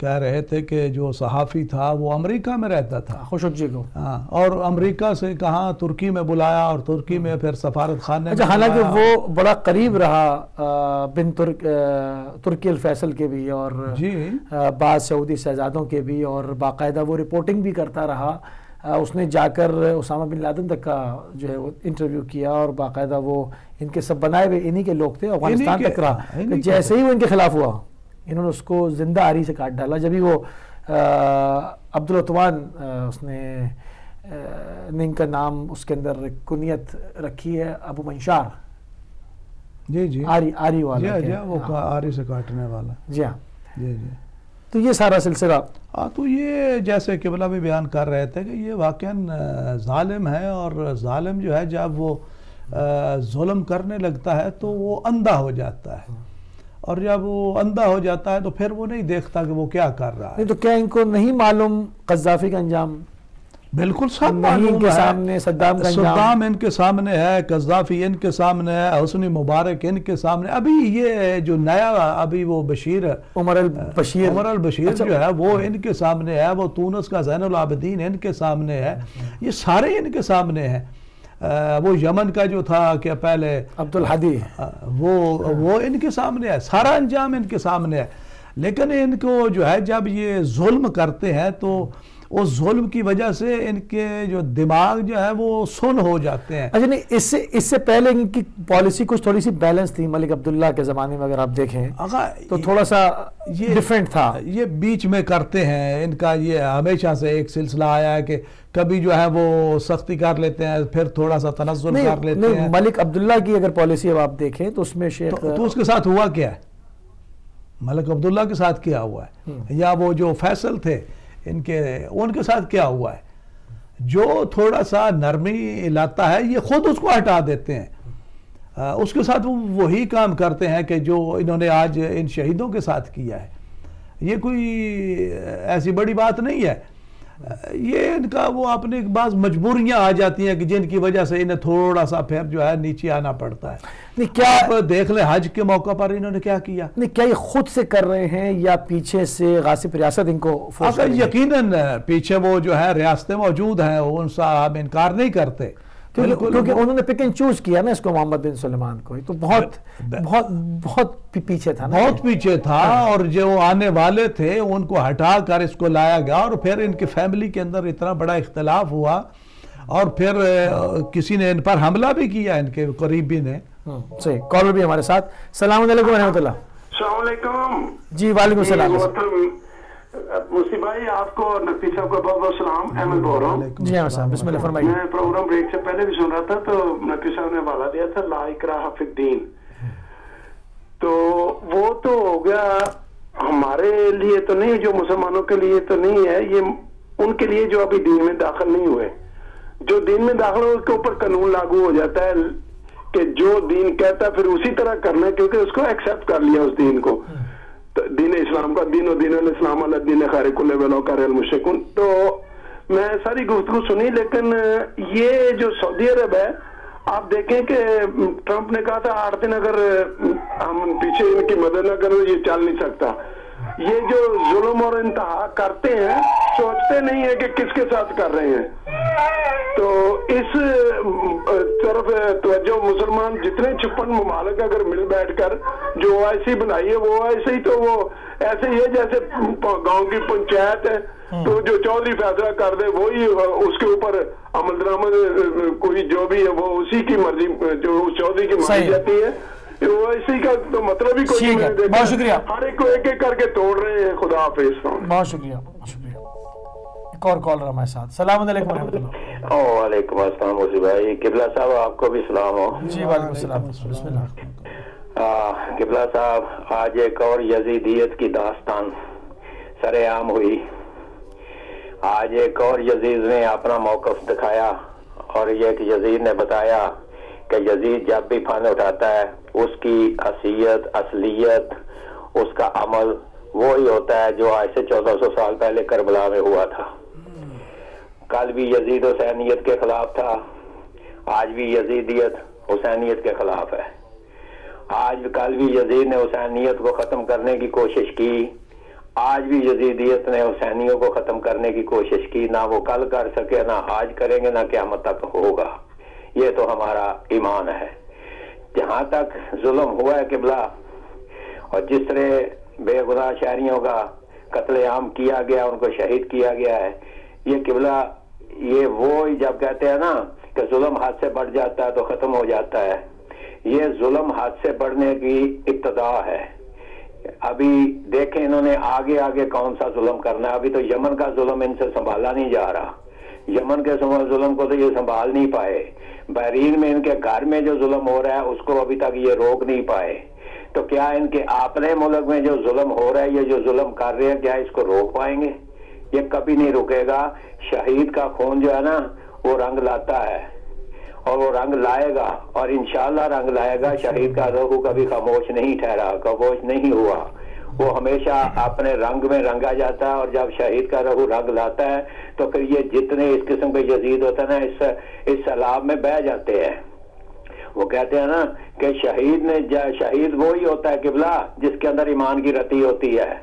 کہہ رہے تھے کہ جو صحافی تھا وہ امریکہ میں رہتا تھا۔ خوشک جی کو۔ ہاں اور امریکہ سے کہاں ترکی میں بلایا اور ترکی میں پھر سفارت خانے اچھا حالانکہ وہ بڑا قریب رہا بن ترک ترکی الفیصل کے بھی اور جی۔ بعض سعودی شہزادوں کے بھی اور باقاعدہ وہ رپورٹنگ بھی کرتا رہا۔ اس نے جا کر اسامہ بن لادن تک کا جو ہے وہ انٹرویو کیا اور باقاعدہ وہ ان کے سب بنائے ہوئے انہی کے لوگ تھے افغانستان تک رہا۔ جیسے ہی وہ ان کے خلاف ہوا۔ انہوں نے اس کو زندہ آری سے کاٹ ڈالا۔ جبھی وہ عبدالعطوان اس نے ان کا نام اس کے اندر کنیت رکھی ہے ابو منشار۔ جی جی۔ آری آری والا جی وہ ہاں۔ آری سے کاٹنے والا۔ جی ہاں۔ جی جی۔ تو یہ سارا سلسلہ۔ ہاں تو یہ جیسے قبلہ بھی بیان کر رہے تھے کہ یہ واقعا ظالم ہے اور ظالم جو ہے جب وہ ظلم کرنے لگتا ہے تو وہ اندھا ہو جاتا ہے۔ اور جب وہ اندھا ہو جاتا ہے تو پھر وہ نہیں دیکھتا کہ وہ کیا کر رہا ہے۔ تو کیا ان کو نہیں معلوم قذافی کا انجام؟ بالکل سب معلوم کے سامنے صدام کا صدام ان کے سامنے ہے قذافی ان کے سامنے ہے حسنی مبارک ان کے سامنے۔ ابھی یہ جو نیا ابھی وہ Bashir Omar al Bashir Omar al Bashir اچھا۔ جو ہے وہ ان کے سامنے ہے وہ تونس کا زین العابدین ان کے سامنے ہے۔ یہ سارے ان کے سامنے ہیں۔ وہ یمن کا جو تھا کہ پہلے عبدالحدی۔ وہ وہ ان کے سامنے ہے سارا انجام ان کے سامنے ہے۔ لیکن ان کو جو ہے جب یہ ظلم کرتے ہیں تو اس ظلم کی وجہ سے ان کے جو دماغ جو ہے وہ سن ہو جاتے ہیں۔ اچھا نہیں اس سے اس سے پہلے ان کی پالیسی کچھ تھوڑی سی بیلنس تھی ملک عبداللہ کے زمانے میں اگر آپ دیکھیں تو تھوڑا سا یہ ڈیفرنٹ تھا۔ یہ بیچ میں کرتے ہیں ان کا یہ ہمیشہ سے ایک سلسلہ آیا ہے کہ کبھی جو ہے وہ سختی کر لیتے ہیں پھر تھوڑا سا تنزل کر لیتے ہیں۔ ملک عبداللہ کی اگر پالیسی اب آپ دیکھیں تو اس میں شیخ تو اس کے ساتھ ہوا کیا ہے؟ ملک عبداللہ کے ساتھ کیا ہوا ہے؟ یا وہ جو فیصل تھے ان کے ان کے ساتھ کیا ہوا ہے؟ جو تھوڑا سا نرمی لاتا ہے، یہ خود اس کو ہٹا دیتے ہیں۔ اس کے ساتھ وہ وہی کام کرتے ہیں کہ جو انہوں نے آج ان شہیدوں کے ساتھ کیا ہے۔ یہ کوئی ایسی بڑی بات نہیں ہے۔ یہ ان کا وہ اپنے بعض مجبوریاں آ جاتی ہیں کہ جن کی وجہ سے انہیں تھوڑا سا پھر جو ہے نیچے آنا پڑتا ہے۔ نہیں کیا دیکھ لیں حج کے موقع پر انہوں نے کیا کیا؟ نہیں کیا یہ خود سے کر رہے ہیں یا پیچھے سے غاسب ریاست ان کو یقیناً پیچھے وہ جو ہے ریاستیں موجود ہیں ان سے ہم انکار نہیں کرتے۔ کیونکہ انہوں نے پک اینڈ چوز کیا نا اس کو محمد بن سلیمان کو۔ تو بہت بہت بہت پیچھے تھا بہت پیچھے تھا ہاں۔ اور جو آنے والے تھے ان کو ہٹا کر اس کو لایا گیا اور پھر ان کی فیملی کے اندر اتنا بڑا اختلاف ہوا اور پھر کسی نے ان پر حملہ بھی کیا ان کے قریبی نے۔ ہاں، صحیح۔ کالر بھی ہمارے ساتھ۔ السلام علیکم ورحمۃ اللہ۔ السلام علیکم۔ جی وعلیکم السلام۔ مصیب بھائی آپ کو نقی صاحب کا بہت بہت سلام احمد بول رہا ہوں۔ جی ہاں صاحب بسم اللہ فرمائیے۔ میں پروگرام بریک سے پہلے بھی سن رہا تھا تو نقی صاحب نے حوالہ دیا تھا لا اکراہ فی الدین۔ تو وہ تو ہو گیا ہمارے لیے تو نہیں جو مسلمانوں کے لیے تو نہیں ہے یہ ان کے لیے جو ابھی دین میں داخل نہیں ہوئے۔ جو دین میں داخل ہو اس کے اوپر قانون لاگو ہو جاتا ہے کہ جو دین کہتا ہے پھر اسی طرح کرنا ہے کیونکہ اس کو ایکسپٹ کر لیا اس دین کو۔ دین اسلام کا دین و دین الاسلام اللہ دین خیر کل کا ریل مشکن تو میں ساری گفتگو سنی، لیکن یہ جو سعودی عرب ہے، آپ دیکھیں کہ ٹرمپ نے کہا تھا، آٹھ دن اگر ہم پیچھے ان کی مدد نہ کریں، یہ چل نہیں سکتا۔ یہ جو ظلم اور انتہا کرتے ہیں سوچتے نہیں ہیں کہ کس کے ساتھ کر رہے ہیں۔ تو اس طرف توجہ مسلمان جتنے چھپن ممالک اگر مل بیٹھ کر جو ایسی بنائی ہے وہ ایسے ہی تو وہ ایسے ہی ہے جیسے گاؤں کی پنچایت ہے۔ تو جو چودھری فیصلہ کر دے وہی اس کے اوپر عمل درآمد کوئی جو بھی ہے وہ اسی کی مرضی جو چودھری کی مرضی جاتی ہے۔ کا تو مطلب ہی کوئی نہیں بہت شکریہ۔ ہر ایک کو ایک ایک کر کے توڑ رہے ہیں خدا حافظ۔ بہت شکریہ بہت شکریہ۔ ایک اور کالر ہمارے ساتھ۔ سلام علیکم ورحمۃ اللہ۔ وعلیکم السلام بھائی قبلہ صاحب آپ کو بھی سلام ہو۔ جی وعلیکم السلام۔ بسم اللہ۔ قبلہ صاحب آج ایک اور یزیدیت کی داستان سر عام ہوئی۔ آج ایک اور یزید نے اپنا موقف دکھایا اور یہ کہ یزید نے بتایا کہ یزید جب بھی فن اٹھاتا ہے، اس کی حیثیت، اصلیت، اس کا عمل وہی ہوتا ہے جو آج سے چودہ سو سال پہلے کربلا میں ہوا تھا۔ کل بھی یزید حسینیت کے خلاف تھا، آج بھی یزیدیت حسینیت کے خلاف ہے۔ آج کل بھی یزید نے حسینیت کو ختم کرنے کی کوشش کی، آج بھی یزیدیت نے حسینیوں کو ختم کرنے کی کوشش کی، نہ وہ کل کر سکے، نہ آج کریں گے، نہ قیامت تک ہوگا۔ یہ تو ہمارا ایمان ہے۔ جہاں تک ظلم ہوا ہے قبلہ، اور جس طرح بے گناہ شہریوں کا قتل عام کیا گیا، ان کو شہید کیا گیا ہے، یہ قبلہ، یہ وہ جب کہتے ہیں نا کہ ظلم ہاتھ سے بڑھ جاتا ہے تو ختم ہو جاتا ہے۔ یہ ظلم ہاتھ سے بڑھنے کی ابتدا ہے۔ ابھی دیکھیں انہوں نے آگے آگے کون سا ظلم کرنا ہے۔ ابھی تو یمن کا ظلم ان سے سنبھالا نہیں جا رہا۔ یمن کے ظلم کو تو یہ سنبھال نہیں پائے۔ بحرین میں ان کے گھر میں جو ظلم ہو رہا ہے، اس کو ابھی تک یہ روک نہیں پائے۔ تو کیا ان کے اپنے ملک میں جو ظلم ہو رہا ہے، یہ جو ظلم کر رہے ہیں، کیا اس کو روک پائیں گے؟ یہ کبھی نہیں رکے گا۔ شہید کا خون جو ہے نا، وہ رنگ لاتا ہے۔ اور وہ رنگ لائے گا۔ اور انشاءاللہ رنگ لائے گا، شہید کا روح کبھی خاموش نہیں ٹھہرا، خاموش نہیں ہوا۔ وہ ہمیشہ اپنے رنگ میں رنگا جاتا ہے اور جب شہید کا رہو رنگ لاتا ہے تو پھر یہ جتنے اس قسم کے جزید ہوتے ہیں نا، اس اس سیلاب میں بہ جاتے ہیں۔ وہ کہتے ہیں نا کہ شہید نے شہید وہی ہوتا ہے قبلہ جس کے اندر ایمان کی رتی ہوتی ہے۔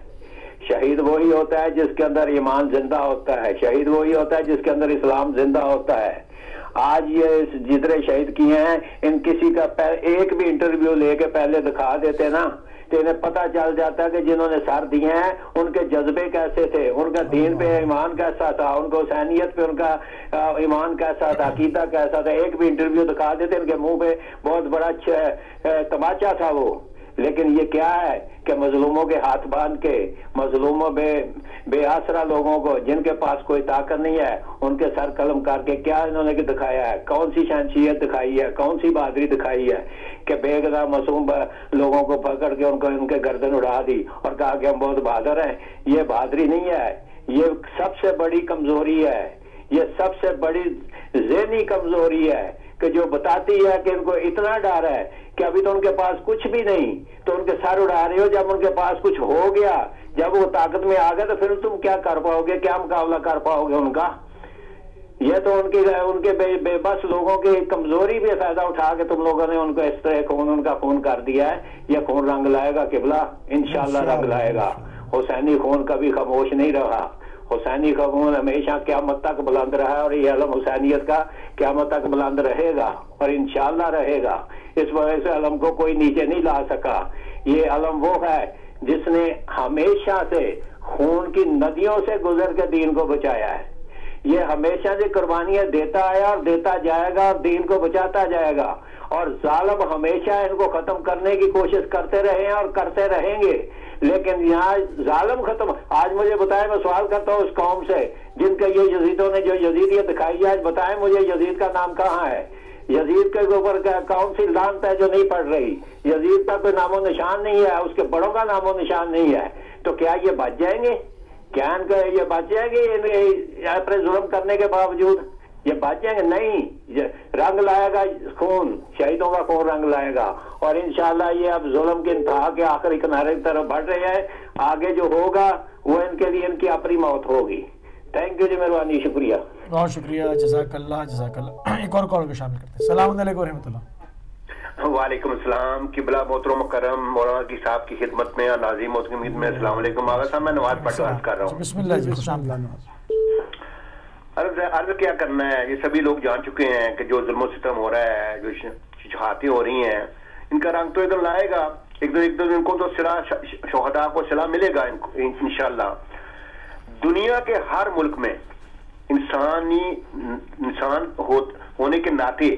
شہید وہی ہوتا ہے جس کے اندر ایمان زندہ ہوتا ہے۔ شہید وہی ہوتا ہے جس کے اندر اسلام زندہ ہوتا ہے۔ آج یہ جتنے شہید کیے ہیں ان کسی کا ایک بھی انٹرویو لے کے پہلے دکھا دیتے نا تو انہیں پتا چل جاتا ہے کہ جنہوں نے سر دیے ہیں ان کے جذبے کیسے تھے ان کا دین پہ ایمان کیسا تھا ان کو حسینیت پہ ان کا ایمان کیسا تھا عقیدہ کیسا تھا ایک بھی انٹرویو دکھا دیتے ان کے منہ پہ بہت بڑا تماچا تھا وہ۔ لیکن یہ کیا ہے کہ مظلوموں کے ہاتھ باندھ کے، مظلوموں بے بے آسرا لوگوں کو، جن کے پاس کوئی طاقت نہیں ہے، ان کے سر قلم کر کے کیا انہوں نے دکھایا ہے؟ کون سی شہنشیت دکھائی ہے؟ کون سی بہادری دکھائی ہے کہ بے گدا معصوم لوگوں کو پکڑ کے ان کو، ان کے گردن اڑا دی اور کہا کہ ہم بہت بہادر ہیں؟ یہ بہادری نہیں ہے، یہ سب سے بڑی کمزوری ہے، یہ سب سے بڑی ذہنی کمزوری ہے۔ کہ جو بتاتی ہے کہ ان کو اتنا ڈر ہے کہ ابھی تو ان کے پاس کچھ بھی نہیں تو ان کے سر اڑا رہے ہو جب ان کے پاس کچھ ہو گیا جب وہ طاقت میں آ گئے تو پھر تم کیا کر پاؤ گے؟ کیا مقابلہ کر پاؤ گے ان کا؟ یہ تو ان کے ان کے بے بس لوگوں کی کمزوری بھی فائدہ اٹھا کے تم لوگوں نے ان کو اس طرح خون ان کا خون کر دیا ہے۔ یہ خون رنگ لائے گا قبلہ انشاءاللہ رنگ لائے گا۔ حسینی خون کبھی خاموش نہیں رہا۔ حسینی کا ہمیشہ قیامت تک بلند رہا ہے اور یہ علم حسینیت کا قیامت تک بلند رہے گا اور انشاءاللہ رہے گا۔ اس وجہ سے علم کو کوئی نیچے نہیں لا سکا۔ یہ علم وہ ہے جس نے ہمیشہ سے خون کی ندیوں سے گزر کے دین کو بچایا ہے۔ یہ ہمیشہ سے قربانیاں دیتا آیا اور دیتا جائے گا اور دین کو بچاتا جائے گا۔ اور ظالم ہمیشہ ان کو ختم کرنے کی کوشش کرتے رہے ہیں اور کرتے رہیں گے۔ لیکن یہاں ظالم ختم آج مجھے بتائیں، میں سوال کرتا ہوں اس قوم سے، جن کا یہ یزیدوں نے جو یزیدیت دکھائی ہے، آج بتائیں مجھے یزید کا نام کہاں ہے؟ یزید کے اوپر کون سی لانت ہے جو نہیں پڑ رہی۔ یزید کا کوئی نام و نشان نہیں ہے، اس کے بڑوں کا نام و نشان نہیں ہے۔ تو کیا یہ بچ جائیں گے؟ کیا ان کا یہ بچ جائیں گے اپنے ظلم کرنے کے باوجود؟ یہ بچ جائیں گے نہیں رنگ لائے گا خون شہیدوں کا خون رنگ لائے گا۔ اور انشاءاللہ یہ اب ظلم کے انتہا کے آخری کنارے کی طرف بڑھ رہے ہیں۔ آگے جو ہوگا وہ ان کے لیے ان کی اپنی موت ہوگی۔ تھینک یو جی مہربانی شکریہ۔ بہت شکریہ جزاک اللہ جزاک اللہ۔ ایک اور کال کو شامل کرتے ہیں۔ السلام علیکم و رحمۃ اللہ۔ وعلیکم السلام قبلہ محترم مکرم مولانا کی صاحب کی خدمت میں اور ناظرین محترم میں۔ السلام علیکم آغا صاحب میں نواز پٹھ کر رہا ہوں۔ بسم اللہ جی خوش آمدید۔ عرض عرض کیا کرنا ہے؟ یہ سبھی لوگ جان چکے ہیں کہ جو ظلم و ستم ہو رہا ہے، جو شہاتیں ہو رہی ہیں، ان کا رنگ تو ایک دن لائے گا۔ ایک دن ایک دن ان کو تو سلا شہداء کو سلا ملے گا انشاءاللہ۔ دنیا کے ہر ملک میں انسانی انسان ہونے کے ناطے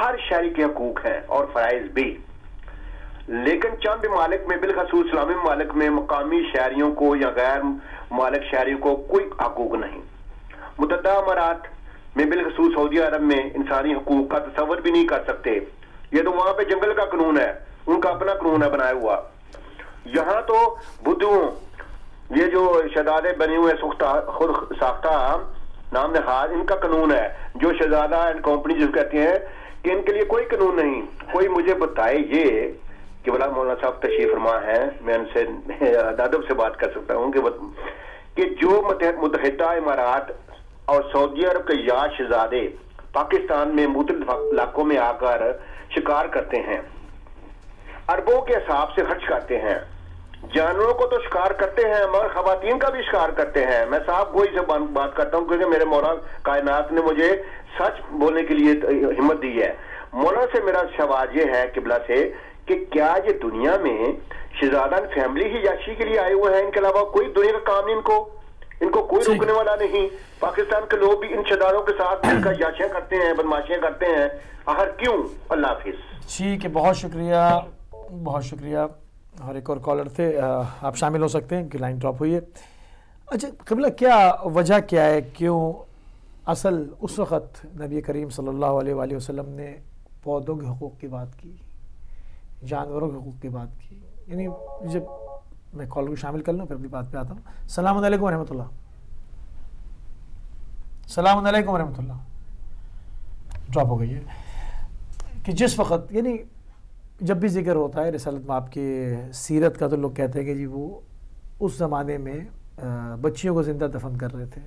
ہر شہری کے حقوق ہیں اور فرائض بھی۔ لیکن چند ممالک میں، بالخصوص اسلامی ممالک میں مقامی شہریوں کو یا غیر مالک شہریوں کو کوئی حقوق نہیں۔ متحدہ امارات میں بالخصوص سعودی عرب میں انسانی حقوق کا تصور بھی نہیں کر سکتے۔ یہ تو وہاں پہ جنگل کا قانون ہے۔ ان کا اپنا قانون ہے بنایا ہوا۔ یہاں تو بدھوں، یہ جو شہزادے بنے ہوئے خود ساختہ نام نہاد، ان کا قانون ہے۔ جو شہزادہ اینڈ کمپنی جو کہتے ہیں، کہ ان کے لیے کوئی قانون نہیں۔ کوئی مجھے بتائے یہ کہ بلا مولانا صاحب تشریف فرما ہے میں ان سے، ادب سے بات کر سکتا ہوں کہ جو متحدہ امارات اور سعودی عرب کے یاد شہزادے پاکستان میں مختلف علاقوں میں آ کر شکار کرتے ہیں۔ اربوں کے حساب سے خرچ کرتے ہیں۔ جانوروں کو تو شکار کرتے ہیں، مگر خواتین کا بھی شکار کرتے ہیں۔ میں صاحب وہی سے بات کرتا ہوں، کیونکہ میرے مولا کائنات نے مجھے سچ بولنے کے لیے ہمت دی ہے۔ مولا سے میرا سوال یہ ہے، قبلہ سے، کہ کیا یہ دنیا میں شہزادہ فیملی ہی یاشی کے لیے آئے ہوئے ہیں؟ ان کے علاوہ کوئی دنیا کا کام نہیں ان کو؟ ان کو کوئی روکنے والا نہیں۔ پاکستان کے لوگ بھی ان شہزادوں کے ساتھ مل کر یاشیاں کرتے ہیں بدماشیاں کرتے ہیں۔ آخر کیوں؟ اللہ حافظ۔ ٹھیک ہے بہت شکریہ بہت شکریہ۔ اور ایک اور کالر تھے آپ شامل ہو سکتے ہیں کہ لائن ڈراپ ہوئی ہے۔ اچھا قبلہ کیا وجہ کیا ہے؟ کیوں اصل اس وقت نبی کریم صلی اللہ علیہ وآلہ وسلم نے پودوں کے حقوق کی بات کی جانوروں کے حقوق کی بات کی؟ یعنی جب میں کال کو شامل کر لوں، پھر اپنی بات پہ آتا ہوں۔ السلام علیکم ورحمۃ اللہ۔ السلام علیکم ورحمۃ اللہ۔ ڈراپ ہو گئی ہے۔ کہ جس وقت یعنی جب بھی ذکر ہوتا ہے رسالت ماپ کے سیرت کا، تو لوگ کہتے ہیں کہ جی وہ اس زمانے میں بچیوں کو زندہ دفن کر رہے تھے۔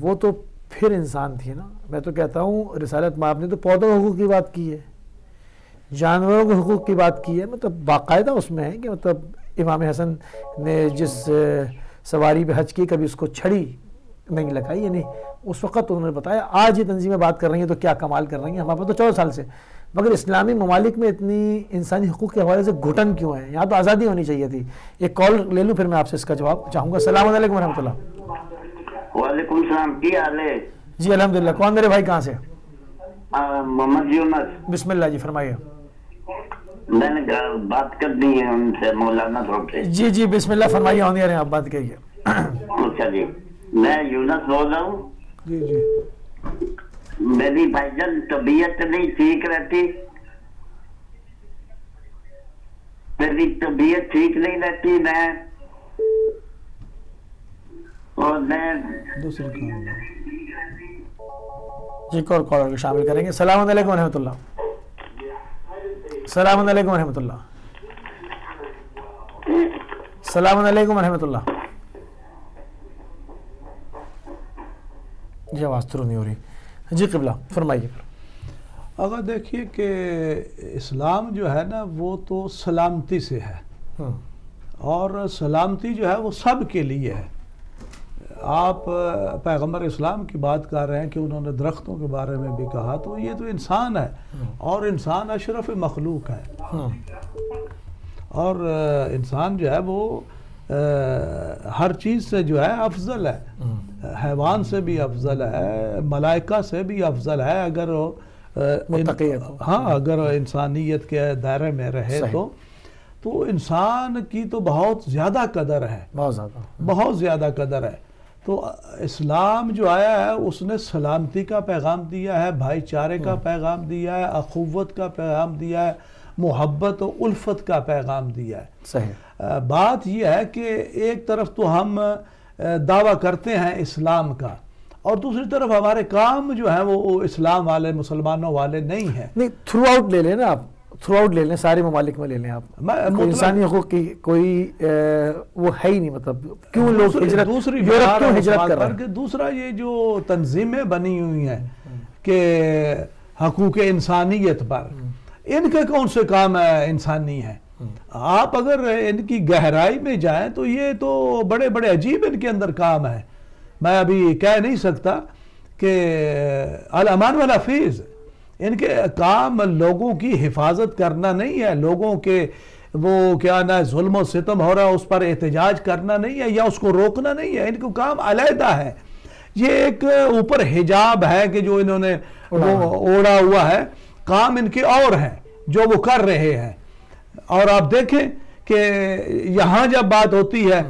وہ تو پھر انسان تھی نا۔ میں تو کہتا ہوں، رسالت ماپ نے تو پودوں حقوق کی بات کی ہے۔ جانوروں کے حقوق کی بات کی ہے۔ مطلب باقاعدہ اس میں ہے کہ مطلب امام حسن نے جس سواری پہ حج کی کبھی اس کو چھڑی نہیں لگائی یعنی اس وقت انہوں نے بتایا آج یہ تنظیمیں بات کر رہی ہیں تو کیا کمال کر رہی ہیں ہمارے پاس تو چودہ سال سے۔ مگر اسلامی ممالک میں اتنی انسانی حقوق کے حوالے سے گھٹن کیوں ہے یہاں تو آزادی ہونی چاہیے تھی۔ ایک کال لے لوں پھر میں آپ سے اس کا جواب چاہوں گا۔ السلام علیکم و رحمۃ اللہ۔ وعلیکم السلام کی حال ہے؟ جی الحمدللہ۔ کون میرے بھائی کہاں سے؟ محمد یونس۔ بسم اللہ جی فرمائیے۔ میں نے بات کر دی ہے ان سے مولانا صاحب سے۔ جی جی بسم اللہ فرمائیے ہونے رہے ہیں آپ بات کریے۔ اچھا جی میں یونس بول رہا ہوں۔ جی جی۔ میری بھائی جان طبیعت نہیں ٹھیک رہتی۔ میری طبیعت ٹھیک نہیں رہتی میں۔ اور میں۔ دوسری جی اور کالر کو شامل کریں گے۔ السلام علیکم ورحمۃ اللہ۔ السلام علیکم ورحمۃ اللہ۔ السلام علیکم ورحمۃ اللہ۔ جی آواز ترو نہیں ہو رہی۔ جی قبلہ فرمائیے۔ اگر دیکھیے کہ اسلام جو ہے نا وہ تو سلامتی سے ہے۔ ہاں۔ اور سلامتی جو ہے وہ سب کے لیے ہے۔ آپ پیغمبر اسلام کی بات کر رہے ہیں کہ انہوں نے درختوں کے بارے میں بھی کہا تو یہ تو انسان ہے اور انسان اشرف مخلوق ہے۔ ہاں۔ اور انسان جو ہے وہ ہر چیز سے جو ہے افضل ہے۔ ہاں۔ حیوان سے بھی افضل ہے ملائکہ سے بھی افضل ہے۔ اگر ہاں اگر انسانیت کے دائرے میں رہے تو تو انسان کی تو بہت زیادہ قدر ہے۔ بہت زیادہ۔ بہت زیادہ قدر ہے۔ تو اسلام جو آیا ہے اس نے سلامتی کا پیغام دیا ہے بھائی چارے کا پیغام دیا ہے اخوت کا پیغام دیا ہے محبت و الفت کا پیغام دیا ہے۔ صحیح۔ بات یہ ہے کہ ایک طرف تو ہم دعویٰ کرتے ہیں اسلام کا اور دوسری طرف ہمارے کام جو ہیں وہ اسلام والے مسلمانوں والے نہیں ہیں۔ نہیں تھرو آؤٹ لے لیں نا آپ۔ تھرو آؤٹ لے لیں سارے ممالک میں لے لیں آپ۔ انسانی حقوق کی کوئی وہ ہے ہی نہیں مطلب کیوں لوگ ہجرت دوسری یورپ کیوں ہجرت کر رہے ہیں؟ دوسرا یہ جو تنظیمیں بنی ہوئی ہیں کہ حقوق انسانیت پر ان کے کون سے کام انسانی ہیں؟ آپ اگر ان کی گہرائی میں جائیں تو یہ تو بڑے بڑے عجیب ان کے اندر کام ہے میں ابھی کہہ نہیں سکتا کہ الامان والا فیض ان کے کام لوگوں کی حفاظت کرنا نہیں ہے لوگوں کے وہ کیا نا ظلم و ستم ہو رہا ہے اس پر احتجاج کرنا نہیں ہے یا اس کو روکنا نہیں ہے ان کو کام علیحدہ ہے یہ ایک اوپر حجاب ہے کہ جو انہوں نے اوڑا ہوا ہے کام ان کے اور ہیں جو وہ کر رہے ہیں۔ اور آپ دیکھیں کہ یہاں جب بات ہوتی ہے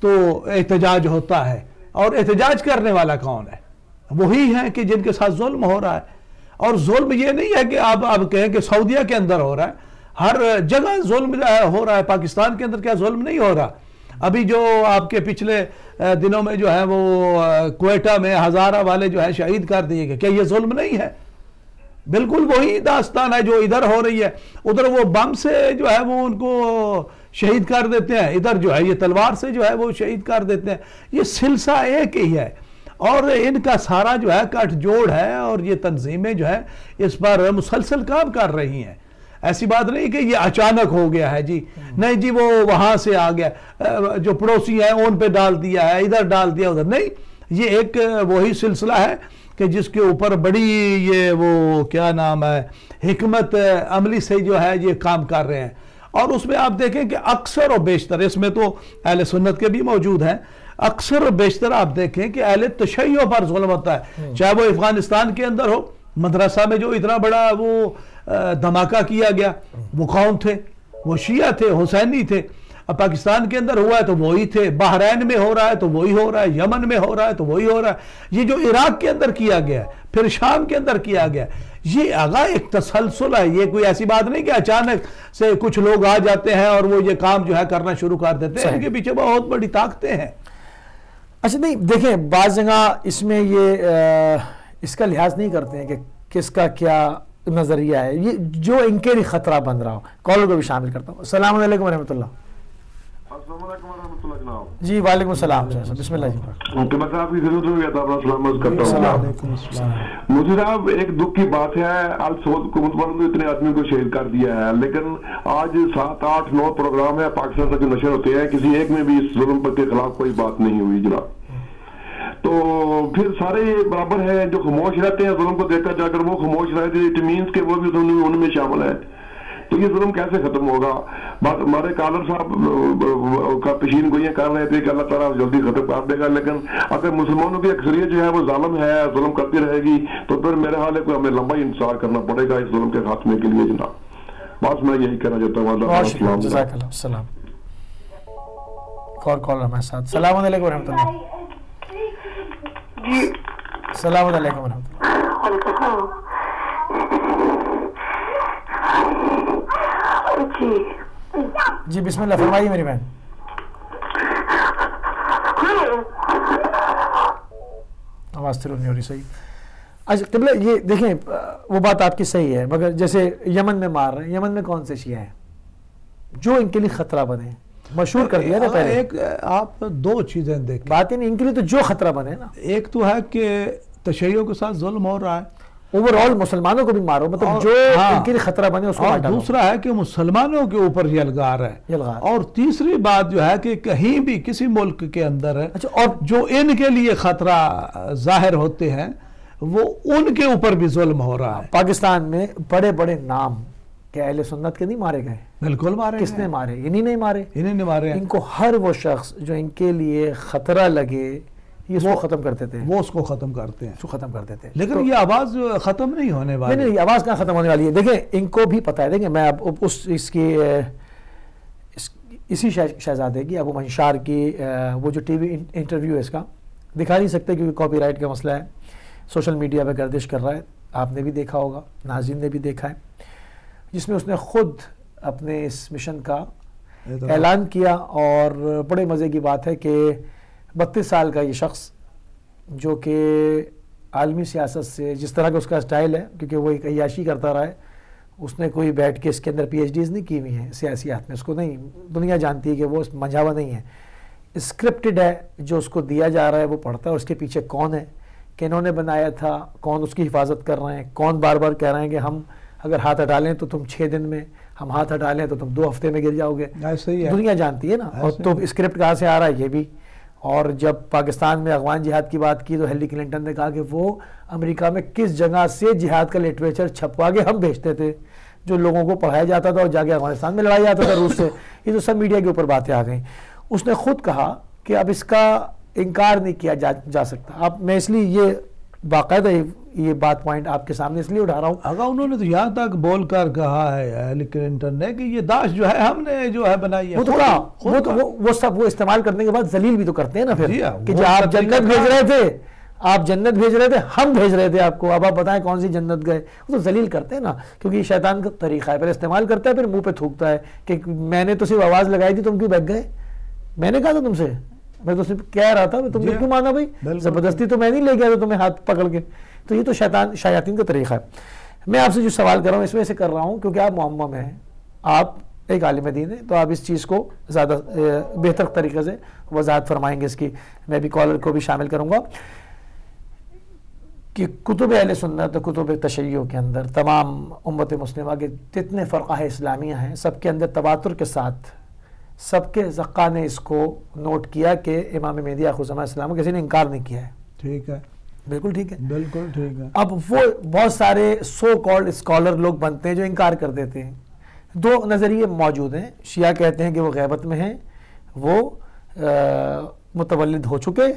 تو احتجاج ہوتا ہے۔ اور احتجاج کرنے والا کون ہے؟ وہی ہیں کہ جن کے ساتھ ظلم ہو رہا ہے۔ اور ظلم یہ نہیں ہے کہ آپ آپ کہیں کہ سعودیہ کے اندر ہو رہا ہے۔ ہر جگہ ظلم ہو رہا ہے۔ پاکستان کے اندر کیا ظلم نہیں ہو رہا۔ ابھی جو آپ کے پچھلے دنوں میں جو ہے وہ کوئٹہ میں ہزارہ والے جو ہے شہید کر دیے گئے۔ کیا یہ ظلم نہیں ہے؟ بالکل وہی داستان ہے جو ادھر ہو رہی ہے۔ ادھر وہ بم سے جو ہے وہ ان کو شہید کر دیتے ہیں۔ ادھر جو ہے یہ تلوار سے جو ہے وہ شہید کر دیتے ہیں۔ یہ سلسلہ ایک ہی ہے۔ اور ان کا سارا جو ہے کٹ جوڑ ہے اور یہ تنظیمیں جو ہے اس پر مسلسل کام کر رہی ہیں۔ ایسی بات نہیں کہ یہ اچانک ہو گیا ہے جی۔ نہیں جی وہ وہاں سے آ گیا۔ جو پڑوسی ہیں ان پہ ڈال دیا ہے، ادھر ڈال دیا، ادھر۔ نہیں، یہ ایک وہی سلسلہ ہے کہ جس کے اوپر بڑی یہ وہ کیا نام ہے، حکمت عملی سے جو ہے یہ کام کر رہے ہیں۔ اور اس میں آپ دیکھیں کہ اکثر و بیشتر، اس میں تو اہل سنت کے بھی موجود ہیں۔ اکثر و بیشتر آپ دیکھیں کہ اہل تشیعوں پر ظلم ہوتا ہے۔ چاہے وہ افغانستان کے اندر ہو مدرسہ میں جو اتنا بڑا وہ دھماکہ کیا گیا وہ کون تھے وہ شیعہ تھے حسینی تھے۔ اب پاکستان کے اندر ہوا ہے تو وہی تھے بحرین میں ہو رہا ہے تو وہی ہو رہا ہے یمن میں ہو رہا ہے تو وہی ہو رہا ہے۔ یہ جو عراق کے اندر کیا گیا ہے پھر شام کے اندر کیا گیا یہ آگا ایک تسلسل ہے۔ یہ کوئی ایسی بات نہیں کہ اچانک سے کچھ لوگ آ جاتے ہیں اور وہ یہ کام جو ہے کرنا شروع کر دیتے ہیں ان کے پیچھے بہت بڑی طاقتیں ہیں۔ اچھا نہیں، دیکھیں، بعض جگہ اس میں یہ اس کا لحاظ نہیں کرتے ہیں کہ کس کا کیا نظریہ ہے۔ یہ جو ان کے لیے خطرہ بن رہا ہو کالر کو بھی شامل کرتا ہوں۔ السلام علیکم ورحمۃ اللہ۔ جی وعلیکم السلام بسم اللہ جی۔ صاحب کی ضرورت ہو گیا تھا اپنا سلامت کرتا ہوں۔ مجھے صاحب ایک دکھ کی بات ہے حکومت والوں نے اتنے آدمی کو شہید کر دیا ہے لیکن آج سات آٹھ نو پروگرام ہے پاکستان سے جو نشر ہوتے ہیں کسی ایک میں بھی اس ظلم کے خلاف کوئی بات نہیں ہوئی جناب۔ تو پھر سارے برابر ہیں جو خاموش رہتے ہیں ظلم کو دیکھا جا کر وہ خاموش رہتے ہیں اٹ مینس کہ وہ بھی ان میں شامل ہے تو یہ ظلم کیسے ختم ہوگا؟ بات ہمارے کالر صاحب کا پشین گوئیاں کر رہے تھے کہ اللہ تعالیٰ جلدی ختم کر دے گا لیکن اگر مسلمانوں کی اکثریت جو ہے وہ ظالم ہے ظلم کرتی رہے گی تو پھر میرے حال ہے کہ ہمیں لمبا انتظار کرنا پڑے گا اس ظلم کے خاتمے کے لیے جناب۔ بس میں یہی کہنا چاہتا ہوں السلام کال ہمارے ساتھ۔ السلام علیکم ورحمۃ اللہ۔ جی۔ السلام علیکم ورحمۃ اللہ۔ جی بسم اللہ فرمائیے میری بہن۔ آواز نہیں ہو رہی صحیح۔ اچھا قبلہ یہ دیکھیں وہ بات آپ کی صحیح ہے مگر جیسے یمن میں مار رہے ہیں یمن میں کون سے شیعہ ہیں؟ جو ان کے لیے خطرہ بنے مشہور کر دیا نا پہلے۔ ایک آپ دو چیزیں دیکھیں۔ بات ہی نہیں ان کے لیے تو جو خطرہ بنے نا۔ ایک تو ہے کہ تشیعوں کے ساتھ ظلم ہو رہا ہے۔ اوور آل مسلمانوں کو بھی مارو مطلب جو ہاں۔ ان کے لیے خطرہ بنے اس کو اور دوسرا ہے کہ مسلمانوں کے اوپر یہ الگار ہے۔ اور تیسری بات جو ہے کہ کہیں بھی کسی ملک کے اندر ہے اچھا، اور جو ان کے لیے خطرہ ظاہر ہوتے ہیں وہ ان کے اوپر بھی ظلم ہو رہا ہے۔ پاکستان میں بڑے بڑے نام کہ اہل سنت کے نہیں مارے گئے۔ بالکل مارے کس نے مارے؟ انہی نہیں مارے۔ انہی نے مارے ان کو ہر وہ شخص جو ان کے لیے خطرہ لگے یہ اس کو ختم کرتے تھے۔ وہ اس کو ختم کرتے ہیں۔ اس کو ختم کرتے تھے۔ لیکن یہ آواز ختم نہیں ہونے والی۔ نہیں نہیں آواز کہاں ختم ہونے والی ہے؟ دیکھیں ان کو بھی پتہ ہے۔ دیکھیں میں اب اس اس کی اسی شہزادے کی ابو منشار کی وہ جو ٹی وی انٹرویو ہے اس کا دکھا نہیں سکتے کیونکہ کاپی رائٹ کا مسئلہ ہے۔ سوشل میڈیا پہ گردش کر رہا ہے۔ آپ نے بھی دیکھا ہوگا ناظرین نے بھی دیکھا ہے۔ جس میں اس نے خود اپنے اس مشن کا اعلان کیا اور بڑے مزے کی بات ہے کہ بتیس سال کا یہ شخص جو کہ عالمی سیاست سے جس طرح کا اس کا اسٹائل ہے کیونکہ وہ ایک عیاشی کرتا رہا ہے اس نے کوئی بیٹھ کے اس کے اندر پی ایچ ڈیز نہیں کی ہوئی ہیں سیاسیات میں اس کو نہیں دنیا جانتی ہے کہ وہ منجھاوا نہیں ہے۔ اسکرپٹڈ ہے جو اس کو دیا جا رہا ہے وہ پڑھتا ہے اس کے پیچھے کون ہے؟ کہ انہوں نے بنایا تھا؟ کون اس کی حفاظت کر رہے ہیں؟ کون بار بار کہہ رہے ہیں کہ ہم اگر ہاتھ ہٹا لیں تو تم چھ دن میں ہم ہاتھ ہٹا لیں تو تم دو ہفتے میں گر جاؤ گے۔ دنیا جانتی ہے نا۔ اور تو اسکرپٹ کہاں سے آ رہا ہے؟ یہ بھی اور جب پاکستان میں افغان جہاد کی بات کی تو ہیلی کلنٹن نے کہا کہ وہ امریکہ میں کس جگہ سے جہاد کا لٹریچر چھپوا کے ہم بھیجتے تھے، جو لوگوں کو پڑھایا جاتا تھا اور جا کے افغانستان میں لڑایا جاتا تھا، روس سے۔ یہ تو سب میڈیا کے اوپر باتیں آ گئیں۔ اس نے خود کہا کہ اب اس کا انکار نہیں کیا جا جا سکتا۔ اب میں اس لیے یہ باقاعدہ یہ بات پوائنٹ آپ کے سامنے اس لیے اٹھا رہا ہوں۔ اگر انہوں نے تو یہاں تک بول کر کہا ہے ہیلی کلنٹن نے کہ یہ داعش جو ہے ہم نے جو ہے بنائی ہے وہ تو کہا وہ تو وہ سب وہ استعمال کرنے کے بعد ذلیل بھی تو کرتے ہیں نا پھر کہ جو آپ جنت بھیج رہے تھے آپ جنت بھیج رہے تھے ہم بھیج رہے تھے آپ کو۔ اب آپ بتائیں کون سی جنت گئے؟ وہ تو ذلیل کرتے ہیں نا کیونکہ یہ شیطان کا طریقہ ہے۔ پھر استعمال کرتا ہے پھر منہ پہ تھوکتا ہے کہ میں نے تو صرف آواز لگائی تھی تم کیوں بیٹھ گئے؟ میں نے کہا تھا تم سے۔ میں تو صرف کہہ رہا تھا تم نے کیوں مانا بھائی؟ زبردستی تو میں نہیں لے گیا تھا تمہیں ہاتھ پکڑ کے۔ تو یہ تو شیطان شیاطین کا طریقہ ہے۔ میں آپ سے جو سوال کر رہا ہوں اس وجہ سے کر رہا ہوں کیونکہ آپ معمہ میں ہیں۔ آپ ایک عالم دین ہیں تو آپ اس چیز کو زیادہ بہتر طریقے سے وضاحت فرمائیں گے اس کی۔ میں بھی کالر کو بھی شامل کروں گا۔ کہ کتب اہل سنت کتب تشیع کے اندر تمام امت مسلمہ کے جتنے فرقہ اسلامیہ ہیں سب کے اندر تواتر کے ساتھ سب کے زقہ نے اس کو نوٹ کیا کہ امام مہدی خزمہ اسلام کسی نے انکار نہیں کیا ہے۔ ٹھیک ہے۔ بالکل ٹھیک ہے۔ بالکل ٹھیک ہے۔ اب وہ بہت سارے سو کالڈ اسکالر لوگ بنتے ہیں جو انکار کر دیتے ہیں۔ دو نظریے موجود ہیں۔ شیعہ کہتے ہیں کہ وہ غیبت میں ہیں۔ وہ متولد ہو چکے۔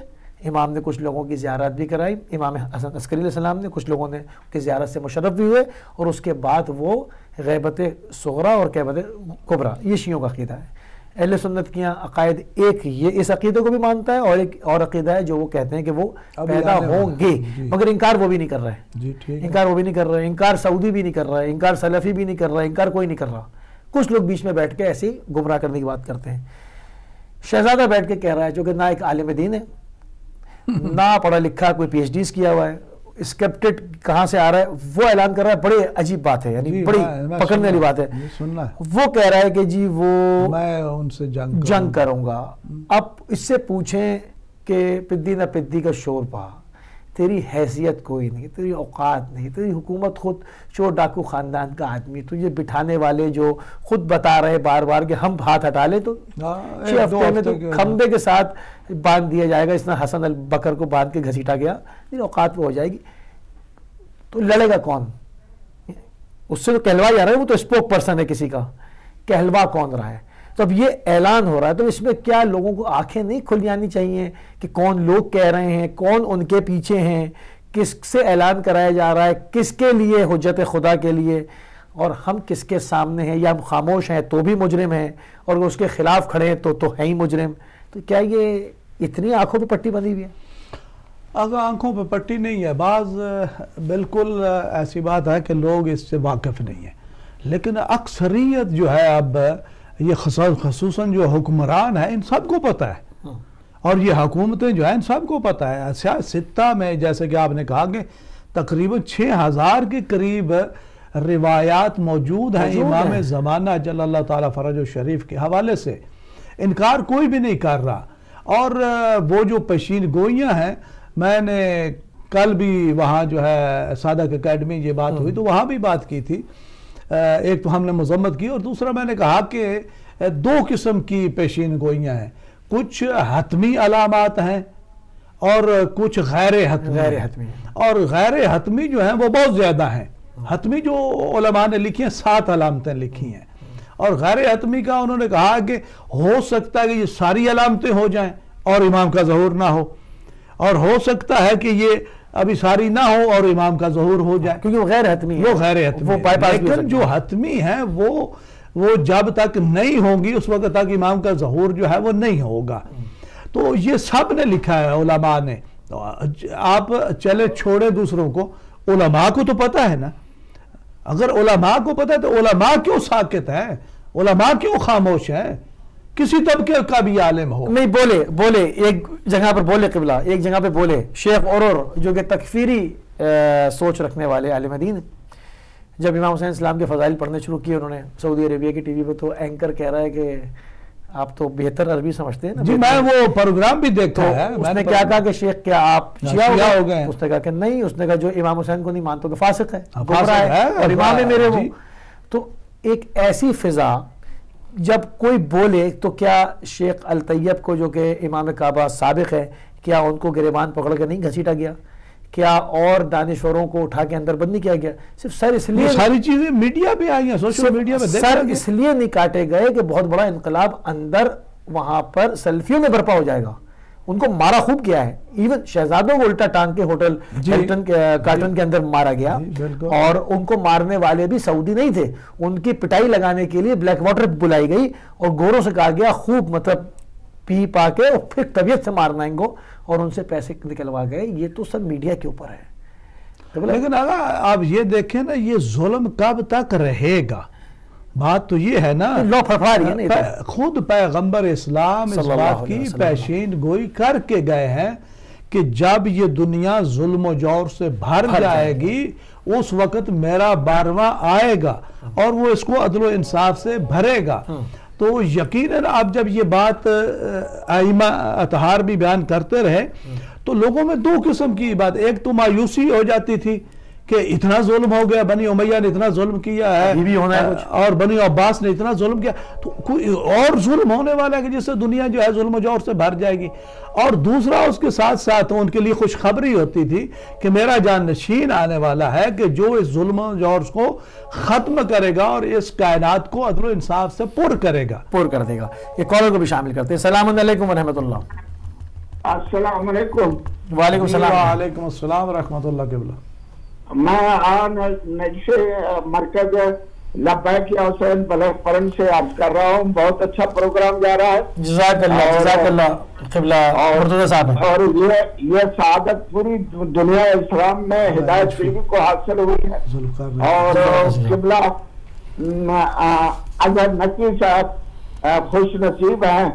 امام نے کچھ لوگوں کی زیارت بھی کرائی۔ امام حسن عسکری علیہ السلام نے کچھ لوگوں نے کی زیارت سے مشرف بھی ہوئے اور اس کے بعد وہ غیبت سغرا اور قیبت قبرا یہ شیعوں کا عقیدہ ہے۔ اہل سنت کی عقائد ایک یہ اس عقیدے کو بھی مانتا ہے اور ایک اور عقیدہ ہے جو وہ کہتے ہیں کہ وہ پیدا ہوں گے۔ جی۔ مگر انکار وہ بھی نہیں کر رہے جی، انکار وہ بھی نہیں کر رہے انکار سعودی بھی نہیں کر رہا ہے۔ انکار سلفی بھی نہیں کر رہا انکار کوئی نہیں کر رہا۔ کچھ لوگ بیچ میں بیٹھ کے ایسی گمراہ کرنے کی بات کرتے ہیں۔ شہزادہ بیٹھ کے کہہ رہا ہے جو کہ نہ ایک عالم دین ہے نہ پڑھا لکھا کوئی پی ایچ ڈیز کیا ہوا ہے۔ اسکیپٹڈ کہاں سے آ رہا ہے وہ اعلان کر رہا ہے بڑے عجیب بات ہے یعنی جی، بڑی پکڑنے والی بات ہے۔ وہ کہہ رہا ہے کہ جی وہ میں ان سے جنگ جنگ کروں گا۔ اب اس سے پوچھیں کہ پدی نہ پدی کا شور پا تیری حیثیت کوئی نہیں تیری اوقات نہیں تیری حکومت خود چور ڈاکو خاندان کا آدمی تجھے بٹھانے والے جو خود بتا رہے بار بار کہ ہم ہاتھ ہٹا لیں تو چھ ہفتے میں تو کھمبے کے ساتھ باندھ دیا جائے گا اس طرح حسن البکر کو باندھ کے گھسیٹا گیا تیری اوقات پہ ہو جائے گی۔ تو لڑے گا کون؟ اس سے تو کہلوا جا رہا ہے وہ تو اسپوک پرسن ہے کسی کا۔ کہلوا کون رہا ہے؟ تو اب یہ اعلان ہو رہا ہے، تو اس میں کیا لوگوں کو آنکھیں نہیں کھل جانی چاہیے کہ کون لوگ کہہ رہے ہیں، کون ان کے پیچھے ہیں، کس سے اعلان کرایا جا رہا ہے، کس کے لیے حجت خدا کے لیے؟ اور ہم کس کے سامنے ہیں؟ یا ہم خاموش ہیں تو بھی مجرم ہیں، اور اس کے خلاف کھڑے ہیں تو تو ہیں ہی مجرم۔ تو کیا یہ اتنی آنکھوں پہ پٹی بندی ہوئی ہے؟ اگر آنکھوں پہ پٹی نہیں ہے۔ بعض، بالکل ایسی بات ہے کہ لوگ اس سے واقف نہیں ہیں۔ لیکن اکثریت جو ہے اب یہ خصوصاً جو حکمران ہے ان سب کو پتہ ہے۔ ہاں۔ اور یہ حکومتیں جو ہیں ان سب کو پتہ ہے۔ ستہ میں جیسے کہ آپ نے کہا کہ تقریباً چھ ہزار کے قریب روایات موجود ہیں امام زمانہ جل اللہ تعالیٰ فرج و شریف کے حوالے سے۔ انکار کوئی بھی نہیں کر رہا۔ اور وہ جو پشین گوئیاں ہیں میں نے کل بھی وہاں جو ہے صادق اکیڈمی یہ بات ہوئی تو وہاں بھی بات کی تھی۔ ایک تو ہم نے مذمت کی اور دوسرا میں نے کہا کہ دو قسم کی پیشین گوئیاں ہیں۔ کچھ حتمی علامات ہیں اور کچھ غیر حتمی غیر حتمی۔ اور غیر حتمی جو ہیں وہ بہت زیادہ ہیں۔ حتمی جو علماء نے لکھی ہیں سات علامتیں لکھی ہیں۔ اور غیر حتمی کا انہوں نے کہا کہ ہو سکتا ہے کہ یہ ساری علامتیں ہو جائیں اور امام کا ظہور نہ ہو۔ اور ہو سکتا ہے کہ یہ ابھی ساری نہ ہو اور امام کا ظہور ہو جائے۔ کیونکہ وہ غیر حتمی وہ غیر حتمی لیکن جو حتمی ہے وہ وہ جب تک نہیں ہوگی اس وقت تک امام کا ظہور جو ہے وہ نہیں ہوگا۔ تو یہ سب نے لکھا ہے علماء نے۔ آپ چلے چھوڑے دوسروں کو۔ علماء کو تو پتا ہے نا۔ اگر علماء کو پتا ہے تو علماء کیوں ساکت ہے علماء کیوں خاموش ہے کسی طبقے کا بھی عالم ہو۔ نہیں بولے بولے ایک جگہ پر بولے قبلہ ایک جگہ پہ بولے۔ شیخ اورور جو کہ تکفیری سوچ رکھنے والے عالم دین جب امام حسین اسلام کے فضائل پڑھنے شروع کیے انہوں نے سعودی عربیہ کی ٹی وی پہ تو اینکر کہہ رہا ہے کہ آپ تو بہتر عربی سمجھتے ہیں جی میں وہ پروگرام بھی دیکھتا ہے۔ اس نے کیا کہا کہ شیخ کیا آپ شیعہ ہو گئے؟ اس نے کہا کہ نہیں اس نے کہا جو امام حسین کو نہیں مانتا کہ فاسق ہے ہاں، اور امام ہے میرے وہ۔ جی۔ تو ایک ایسی فضا جب کوئی بولے تو کیا شیخ الطیب کو جو کہ امام کعبہ سابق ہے کیا ان کو گریبان پکڑ کے نہیں گھسیٹا گیا؟ کیا اور دانشوروں کو اٹھا کے اندر بند نہیں کیا گیا؟ صرف سر اس لیے ساری چیزیں میڈیا پہ آئی ہیں سوشل میڈیا پہ سر اس لیے نہیں کاٹے گئے کہ بہت بڑا انقلاب اندر وہاں پر سیلفیوں میں برپا ہو جائے گا۔ ان کو مارا خوب کیا ہے. ایون شہزادوں کو الٹا ٹانگ کے ہوٹل جی۔ کارٹن کے اندر مارا گیا. جی، اور ان کو مارنے والے بھی سعودی نہیں تھے. ان کی پٹائی لگانے کے لیے بلیک واٹر بلائی گئی اور گوروں سے کہا گیا خوب مطلب پی پا کے اور پھر طبیعت سے مارنا ان کو اور ان سے پیسے نکلوا گئے یہ تو سب میڈیا کے اوپر ہے. لیکن اگر آپ یہ دیکھیں نا یہ ظلم کب تک رہے گا؟ بات تو یہ ہے نا خود پیغمبر اسلام اس بات کی پیشین گوئی کر کے گئے ہیں کہ جب یہ دنیا ظلم و جور سے بھر جائے گی اس وقت میرا بارواں آئے گا اور وہ اس کو عدل و انصاف سے بھرے گا۔ ہاں۔ تو یقیناً آپ جب یہ بات آئمہ اتحار بھی بیان کرتے رہے تو لوگوں میں دو قسم کی بات۔ ایک تو مایوسی ہو جاتی تھی۔ کہ اتنا ظلم ہو گیا بنی امیہ نے اتنا ظلم کیا ہے اور بنی عباس نے اتنا ظلم کیا تو کوئی اور ظلم ہونے والا ہے کہ جس سے دنیا جو ہے ظلم و جور سے بھر جائے گی۔ اور دوسرا اس کے ساتھ ساتھ ان کے لیے خوشخبری ہوتی تھی کہ میرا جان نشین آنے والا ہے کہ جو اس ظلم و جور کو ختم کرے گا اور اس کائنات کو عدل و انصاف سے پر کرے گا۔ پر کر دے گا۔ یہ کالر کو بھی شامل کرتے ہیں۔ السلام علیکم ورحمۃ اللہ۔ السلام علیکم۔ وعلیکم السلام۔ وعلیکم السلام ورحمۃ اللہ کے میں آن مرکز لبیک حسین بلک فرن سے عرض کر رہا ہوں۔ بہت اچھا پروگرام جا رہا ہے۔ جزاک اللہ جزاک اللہ قبلہ مرتضی صاحب اور یہ یہ سعادت پوری دنیا اسلام میں ہدایت بیوی کو حاصل ہوئی ہے۔ اور قبلہ اگر نقی صاحب خوش نصیب ہیں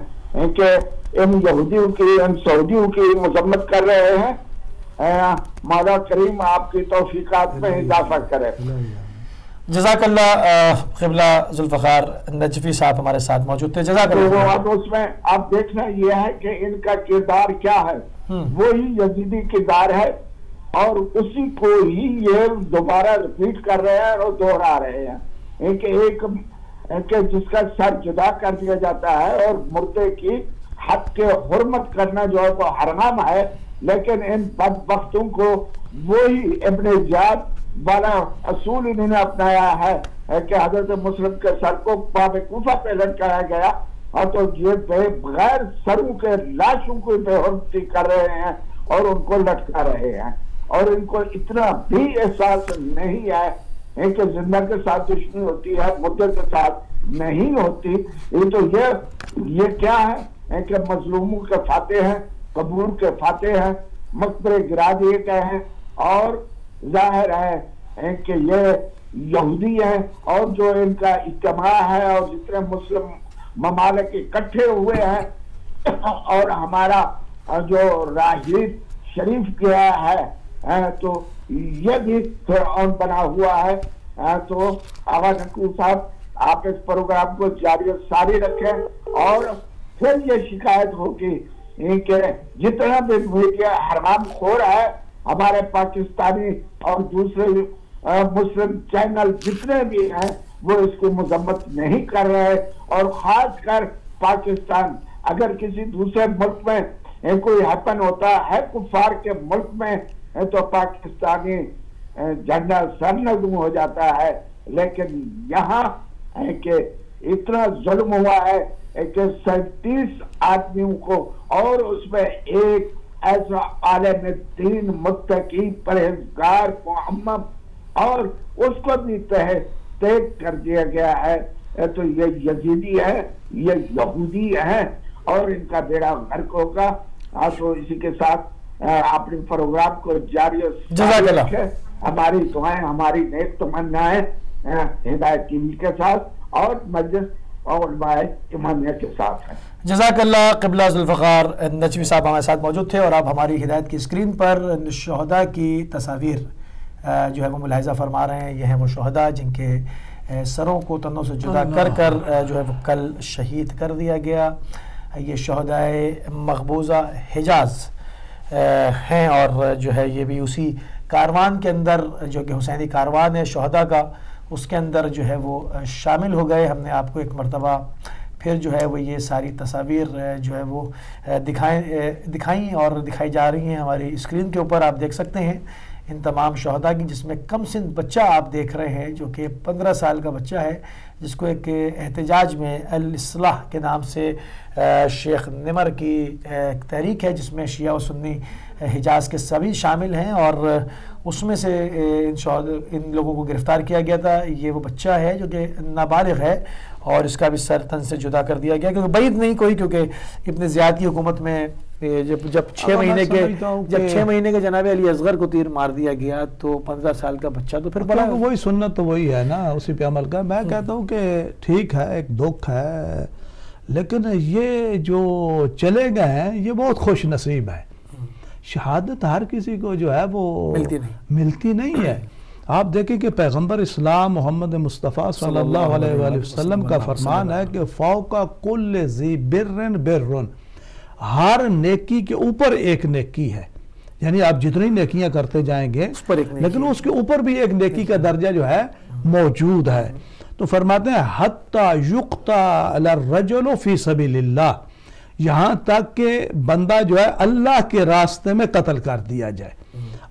کہ ان یہودیوں کی ان سعودیوں کی مذمت کر رہے ہیں۔ مولا کریم آپ کی توفیقات میں اضافہ کرے۔ جزاک اللہ قبلہ ذوالفقار نجفی صاحب ہمارے ساتھ موجود تھے۔ جزاک اللہ اس میں آپ دیکھنا یہ ہے کہ ان کا کردار کیا ہے۔ وہی یزیدی کردار ہے اور اسی کو ہی یہ دوبارہ ریپیٹ کر رہے ہیں اور دوہرا رہے ہیں۔ کہ ایک کہ جس کا سر جدا کر دیا جاتا ہے اور مردے کی حق کے حرمت کرنا جو ہے وہ حرام ہے۔ لیکن ان بدبختوں کو وہی ابن جاد والا اصول انہوں نے اپنایا ہے کہ حضرت مسلم کے سر کو باب کوفہ پہ لٹکایا گیا اور تو یہ بے غیر سروں کے لاشوں کو بے حرمتی کر رہے ہیں اور ان کو لٹکا رہے ہیں اور ان کو اتنا بھی احساس نہیں ہے کہ زندہ کے ساتھ دشمنی ہوتی ہے مدر کے ساتھ نہیں ہوتی۔ یہ تو یہ یہ کیا ہے؟ کہ مظلوموں کے فاتح ہیں۔ قبور کے فاتح ہیں، مقبرے گرا دیے گئے ہیں اور ظاہر ہے کہ یہ یہودی ہیں اور جو ان کا اجتماع ہے اور جتنے مسلم ممالک اکٹھے ہوئے ہیں اور ہمارا جو راہید شریف کیا ہے تو یہ بھی فرعون بنا ہوا ہے تو آغا نقو صاحب، آپ اس پروگرام کو جاری ساری رکھیں اور پھر یہ شکایت ہوگی کہ جتنا بھی میڈیا حرام خور ہے، ہمارے پاکستانی اور دوسرے مسلم چینل جتنے بھی ہیں، وہ اس کی مذمت نہیں کر رہے۔ اور خاص کر پاکستان، اگر کسی دوسرے ملک میں کوئی حپن ہوتا ہے، کفار کے ملک میں، تو پاکستانی جھنڈا سرنگم ہو جاتا ہے۔ لیکن یہاں کہ اتنا ظلم ہوا ہے کہ سینتیس آدمیوں کو اور اس میں ایک ایسا عالم دین متقی پرہزگار محمد اور اس کو بھی تیگ کر دیا گیا ہے۔ تو یہ یزیدی ہے یہ یہودی ہے اور ان کا بیڑا غرق ہوگا۔ تو اسی کے ساتھ اپنے پروگرام کو جاری رکھے ہماری دعائیں ہماری نیک تمنائیں ہدایت کی کے ساتھ۔ اور مجلس اور علماء امامیہ کے ساتھ ہیں۔ جزاک اللہ قبلہ ذوالفقار نجوی صاحب ہمارے ساتھ موجود تھے اور آپ ہماری ہدایت کی اسکرین پر شہداء کی تصاویر جو ہے وہ ملاحظہ فرما رہے ہیں۔ یہ ہیں وہ شہداء جن کے سروں کو تنوں سے جدا کر کر جو ہے وہ کل شہید کر دیا گیا۔ یہ شہداء مقبوضہ حجاز ہیں اور جو ہے یہ بھی اسی کاروان کے اندر جو کہ حسینی کاروان ہے شہداء کا اس کے اندر جو ہے وہ شامل ہو گئے۔ ہم نے آپ کو ایک مرتبہ پھر جو ہے وہ یہ ساری تصاویر جو ہے وہ دکھائیں دکھائیں اور دکھائی جا رہی ہیں ہماری اسکرین کے اوپر۔ آپ دیکھ سکتے ہیں ان تمام شہداء کی، جس میں کم سند بچہ آپ دیکھ رہے ہیں، جو کہ پندرہ سال کا بچہ ہے، جس کو ایک احتجاج میں الاصلاح کے نام سے شیخ نمر کی تحریک ہے، جس میں شیعہ و سنی حجاز کے سبھی شامل ہیں۔ اور اس میں سے ان ان لوگوں کو گرفتار کیا گیا تھا۔ یہ وہ بچہ ہے جو کہ نابالغ ہے اور اس کا بھی سر تن سے جدا کر دیا گیا کیونکہ بعید نہیں کوئی کیونکہ ابن زیاد کی حکومت میں جب جب چھ مہینے کے جب چھ مہینے کے جناب علی اصغر کو تیر مار دیا گیا تو پندرہ سال کا بچہ تو پھر بڑا وہی سنت تو وہی ہے نا اسی پہ عمل کا۔ میں کہتا ہوں کہ ٹھیک ہے ایک دکھ ہے لیکن یہ جو چلے گئے ہیں یہ بہت خوش نصیب ہے شہادت ہر کسی کو جو ہے وہ ملتی نہیں۔ ملتی نہیں ہے۔ آپ دیکھیں کہ پیغمبر اسلام محمد مصطفیٰ صلی اللہ علیہ وآلہ وسلم کا فرمان ہے کہ فوقا کل زی برن برن ہر نیکی کے اوپر ایک نیکی ہے۔ یعنی آپ جتنی نیکیاں کرتے جائیں گے لیکن اس کے اوپر بھی ایک نیکی کا درجہ جو ہے موجود ہے۔ تو فرماتے ہیں حتی یقتا الرجل فی سبیل اللہ۔ یہاں تک کہ بندہ جو ہے اللہ کے راستے میں قتل کر دیا جائے۔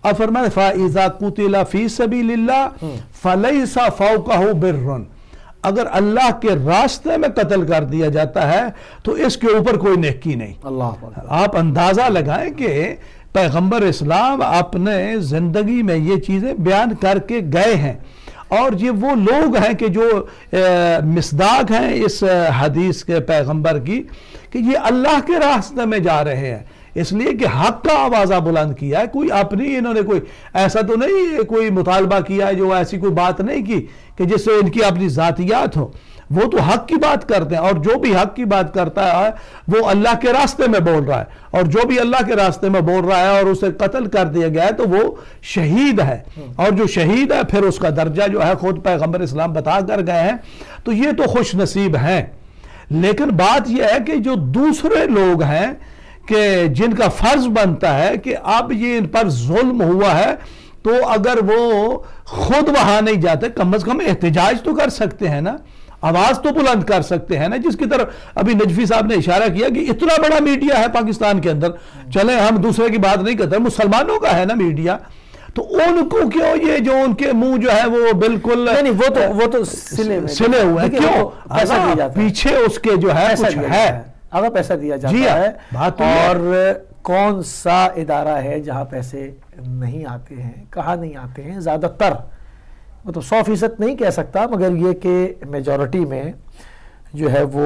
اب فرماتے ہیں فَإِذَا قُتِلَ فِي سَبِيلِ اللَّهِ فَلَيْسَ فَوْقَهُ بِرٌ۔ اگر اللہ کے راستے میں قتل کر دیا جاتا ہے تو اس کے اوپر کوئی نیکی نہیں۔ اللہ آپ اندازہ لگائیں کہ پیغمبر اسلام اپنے زندگی میں یہ چیزیں بیان کر کے گئے ہیں۔ اور یہ وہ لوگ ہیں کہ جو اہ، مصداق ہیں اس حدیث کے پیغمبر کی۔ کہ یہ اللہ کے راستے میں جا رہے ہیں۔ اس لیے کہ حق کا آوازہ بلند کیا ہے۔ کوئی اپنی انہوں نے کوئی ایسا تو نہیں کوئی مطالبہ کیا ہے جو ایسی کوئی بات نہیں کی کہ جس سے ان کی اپنی ذاتیات ہو وہ تو حق کی بات کرتے ہیں اور جو بھی حق کی بات کرتا ہے، وہ اللہ کے راستے میں بول رہا ہے۔ اور جو بھی اللہ کے راستے میں بول رہا ہے اور اسے قتل کر دیا گیا ہے، تو وہ شہید ہے۔ اور جو شہید ہے، پھر اس کا درجہ جو ہے خود پیغمبر اسلام بتا کر گئے ہیں۔ تو یہ تو خوش نصیب ہیں۔ لیکن بات یہ ہے کہ جو دوسرے لوگ ہیں کہ جن کا فرض بنتا ہے کہ اب یہ ان پر ظلم ہوا ہے، تو اگر وہ خود وہاں نہیں جاتے، کم از کم احتجاج تو کر سکتے ہیں نا۔ آواز تو بلند کر سکتے ہیں نا۔ جس کی طرف ابھی نجفی صاحب نے اشارہ کیا کہ اتنا بڑا میڈیا ہے پاکستان کے اندر۔ چلیں ہم دوسرے کی بات نہیں کرتے، مسلمانوں کا ہے نا میڈیا۔ تو ان کو کیوں یہ جو ان کے منہ جو ہے وہ بالکل نہیں وہ تو وہ تو سلے ہوئے ہیں کیوں؟ وہ پیسہ دیا جاتا ہے۔ پیچھے اس کے جو ہے کچھ ہے۔ اگر پیسہ دیا جی جاتا ہاں، ہے تو۔ اور کون سا ادارہ ہے جہاں پیسے نہیں آتے ہیں کہاں نہیں آتے ہیں؟ زیادہ تر مطلب سو فیصد نہیں کہہ سکتا مگر یہ کہ میجورٹی میں جو ہے وہ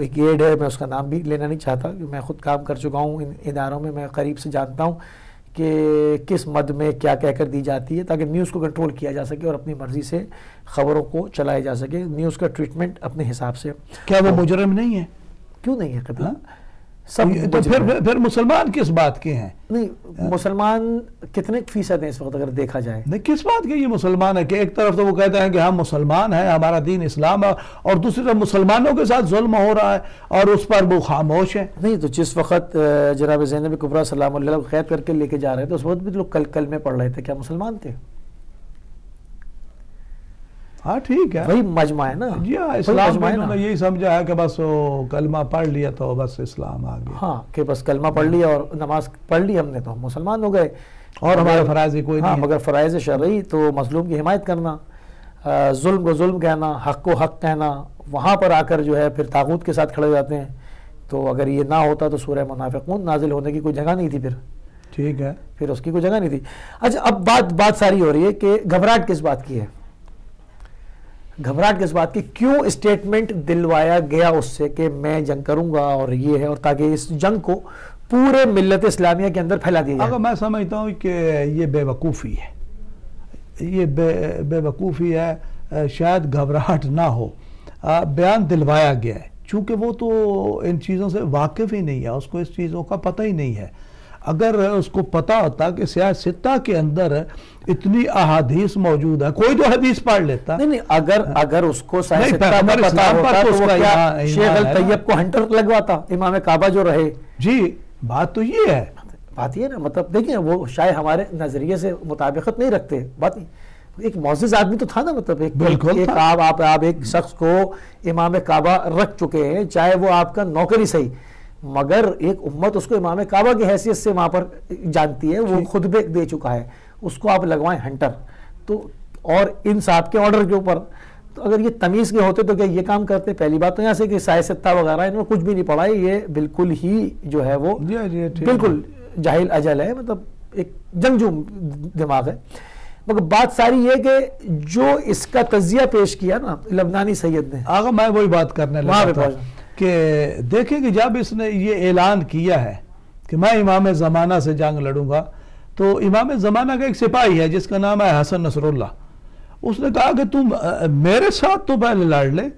ایک ایڈ ہے میں اس کا نام بھی لینا نہیں چاہتا کہ میں خود کام کر چکا ہوں ان اداروں میں میں قریب سے جانتا ہوں۔ کہ کس مد میں کیا کہہ کر دی جاتی ہے تاکہ نیوز کو کنٹرول کیا جا سکے اور اپنی مرضی سے خبروں کو چلایا جا سکے نیوز کا ٹریٹمنٹ اپنے حساب سے۔ کیا وہ مجرم نہیں ہے؟ کیوں نہیں ہے کبھی ہاں؟ سب تو پھر ہیں۔ پھر مسلمان کس بات کے ہیں؟ نہیں مسلمان کتنے فیصد ہیں اس وقت اگر دیکھا جائے؟ نہیں کس بات کے؟ یہ مسلمان ہے کہ ایک طرف تو وہ کہتے ہیں کہ ہم مسلمان ہیں ہمارا دین اسلام ہے اور دوسری طرف مسلمانوں کے ساتھ ظلم ہو رہا ہے اور اس پر وہ خاموش ہے نہیں تو جس وقت جناب زینب کبرا سلام اللہ قید کر کے لے کے جا رہے تھے اس وقت بھی لوگ کل کل میں پڑھ رہے تھے کیا مسلمان تھے؟ ہاں ٹھیک ہے۔ وہی مجمع ہے نا۔ جی ہاں اسلام میں انہوں نے یہی سمجھا ہے کہ بس وہ کلمہ پڑھ لیا تو بس اسلام آ گیا۔ ہاں کہ بس کلمہ پڑھ لیا اور نماز پڑھ لی ہم نے تو ہم مسلمان ہو گئے۔ اور ہمارا مگر- فرائض کوئی ہاں نہیں۔ مگر فرائض شرعی تو مظلوم کی حمایت کرنا ظلم کو ظلم کہنا حق کو حق کہنا وہاں پر آ کر جو ہے پھر تاغوت کے ساتھ کھڑے جاتے ہیں۔ تو اگر یہ نہ ہوتا تو سورہ منافقون نازل ہونے کی کوئی جگہ نہیں تھی پھر۔ ٹھیک ہے۔ پھر اس کی کوئی جگہ نہیں تھی۔ اچھا اب بات بات ساری ہو رہی ہے کہ گھبراہٹ کس بات کی ہے؟ گھبراہٹ کس بات کی کیوں اسٹیٹمنٹ دلوایا گیا اس سے کہ میں جنگ کروں گا اور یہ ہے اور تاکہ اس جنگ کو پورے ملت اسلامیہ کے اندر پھیلا دیا اگر جائے میں سمجھتا ہوں کہ یہ بے وقوفی ہے، یہ بے بے وقوفی ہے، شاید گھبراہٹ نہ ہو۔ بیان دلوایا گیا ہے۔ چونکہ وہ تو ان چیزوں سے واقف ہی نہیں ہے، اس کو اس چیزوں کا پتہ ہی نہیں ہے۔ اگر اس کو پتہ ہوتا کہ سیاستہ کے اندر اتنی احادیث موجود ہے کوئی تو حدیث پڑھ لیتا نہیں نہیں اگر اگر اس کو نہیں، سائنس پیغمبر پتا ہوتا تو وہ کا کیا شیخ ہے۔ الطیب کو ہنٹر لگواتا امام کعبہ جو رہے جی بات تو یہ ہے بات یہ نا مطلب دیکھیں وہ شاید ہمارے نظریے سے مطابقت نہیں رکھتے بات نہیں ایک معزز آدمی تو تھا نا مطلب ایک بالکل ایک تھا۔ آپ آپ آپ ایک شخص کو امام کعبہ رکھ چکے ہیں چاہے وہ آپ کا نوکر ہی صحیح مگر ایک امت اس کو امام کعبہ کی حیثیت سے وہاں پر جانتی ہے وہ خود بھی دے چکا ہے۔ اس کو آپ لگوائیں ہنٹر۔ تو اور ان صاحب کے آرڈر کے اوپر۔ تو اگر یہ تمیز کے ہوتے تو کیا یہ کام کرتے؟ پہلی بات تو یہاں سے کہ سائے وغیرہ انہوں نے کچھ بھی نہیں پڑھا ہے۔ یہ بالکل ہی جو ہے وہ جی جی بالکل جاہل اجل ہے۔ مطلب ایک جنگجو دماغ ہے۔ مگر بات ساری یہ کہ جو اس کا تجزیہ پیش کیا نا لبنانی سید نے۔ آگا میں وہی بات کرنے لگا تھا۔ کہ دیکھیں کہ جب اس نے یہ اعلان کیا ہے کہ میں امام زمانہ سے جنگ لڑوں گا، تو امام زمانہ کا ایک سپاہی ہے جس کا نام ہے حسن نصر اللہ اس نے کہا کہ تم میرے ساتھ تو پہلے لڑ لے،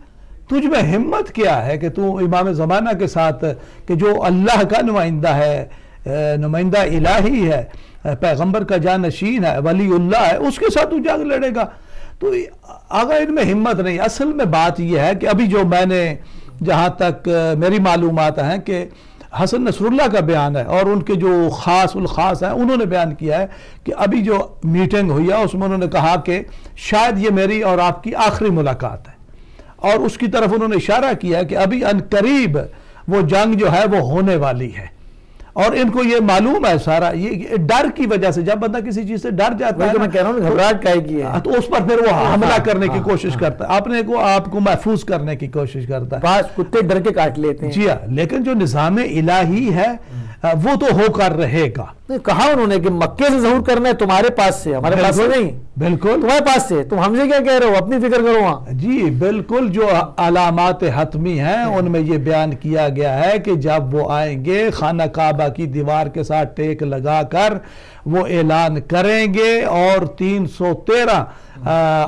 تجھ میں ہمت کیا ہے کہ تو امام زمانہ کے ساتھ، کہ جو اللہ کا نمائندہ ہے نمائندہ الہی ہے پیغمبر کا جانشین ہے، ولی اللہ ہے، اس کے ساتھ تو جنگ لڑے گا۔ تو آگا ان میں ہمت نہیں، اصل میں بات یہ ہے کہ ابھی جو میں نے جہاں تک میری معلومات ہیں کہ حسن نصر اللہ کا بیان ہے اور ان کے جو خاص الخاص ہیں، انہوں نے بیان کیا ہے کہ ابھی جو میٹنگ ہوئی ہے، اس میں انہوں نے کہا کہ شاید یہ میری اور آپ کی آخری ملاقات ہے۔ اور اس کی طرف انہوں نے اشارہ کیا ہے کہ ابھی ان قریب وہ جنگ جو ہے وہ ہونے والی ہے۔ اور ان کو یہ معلوم ہے سارا یہ ڈر کی وجہ سے جب بندہ کسی چیز سے ڈر جاتا ہے میں کہہ رہا ہوں گھبراہٹ کا کی ہے۔ تو اس پر پھر وہ حملہ کرنے کی کوشش کرتا ہے۔ اپنے کو آپ کو محفوظ کرنے کی کوشش کرتا ہے۔ بعض کتے ڈر کے کاٹ لیتے ہیں۔ جی ہاں لیکن جو نظام الہی ہے وہ تو ہو کر رہے گا۔ کہا انہوں نے کہ مکے سے ظہور کرنا ہے تمہارے پاس سے ہمارے پاس سے نہیں۔ بالکل۔ تمہارے پاس سے۔ تم ہم سے کیا کہہ رہے ہو؟ اپنی فکر کرو وہاں۔ جی بالکل جو علامات حتمی ہیں ان میں یہ بیان کیا گیا ہے کہ جب وہ آئیں گے خانہ کعبہ کی دیوار کے ساتھ ٹیک لگا کر وہ اعلان کریں گے اور تین سو تیرہ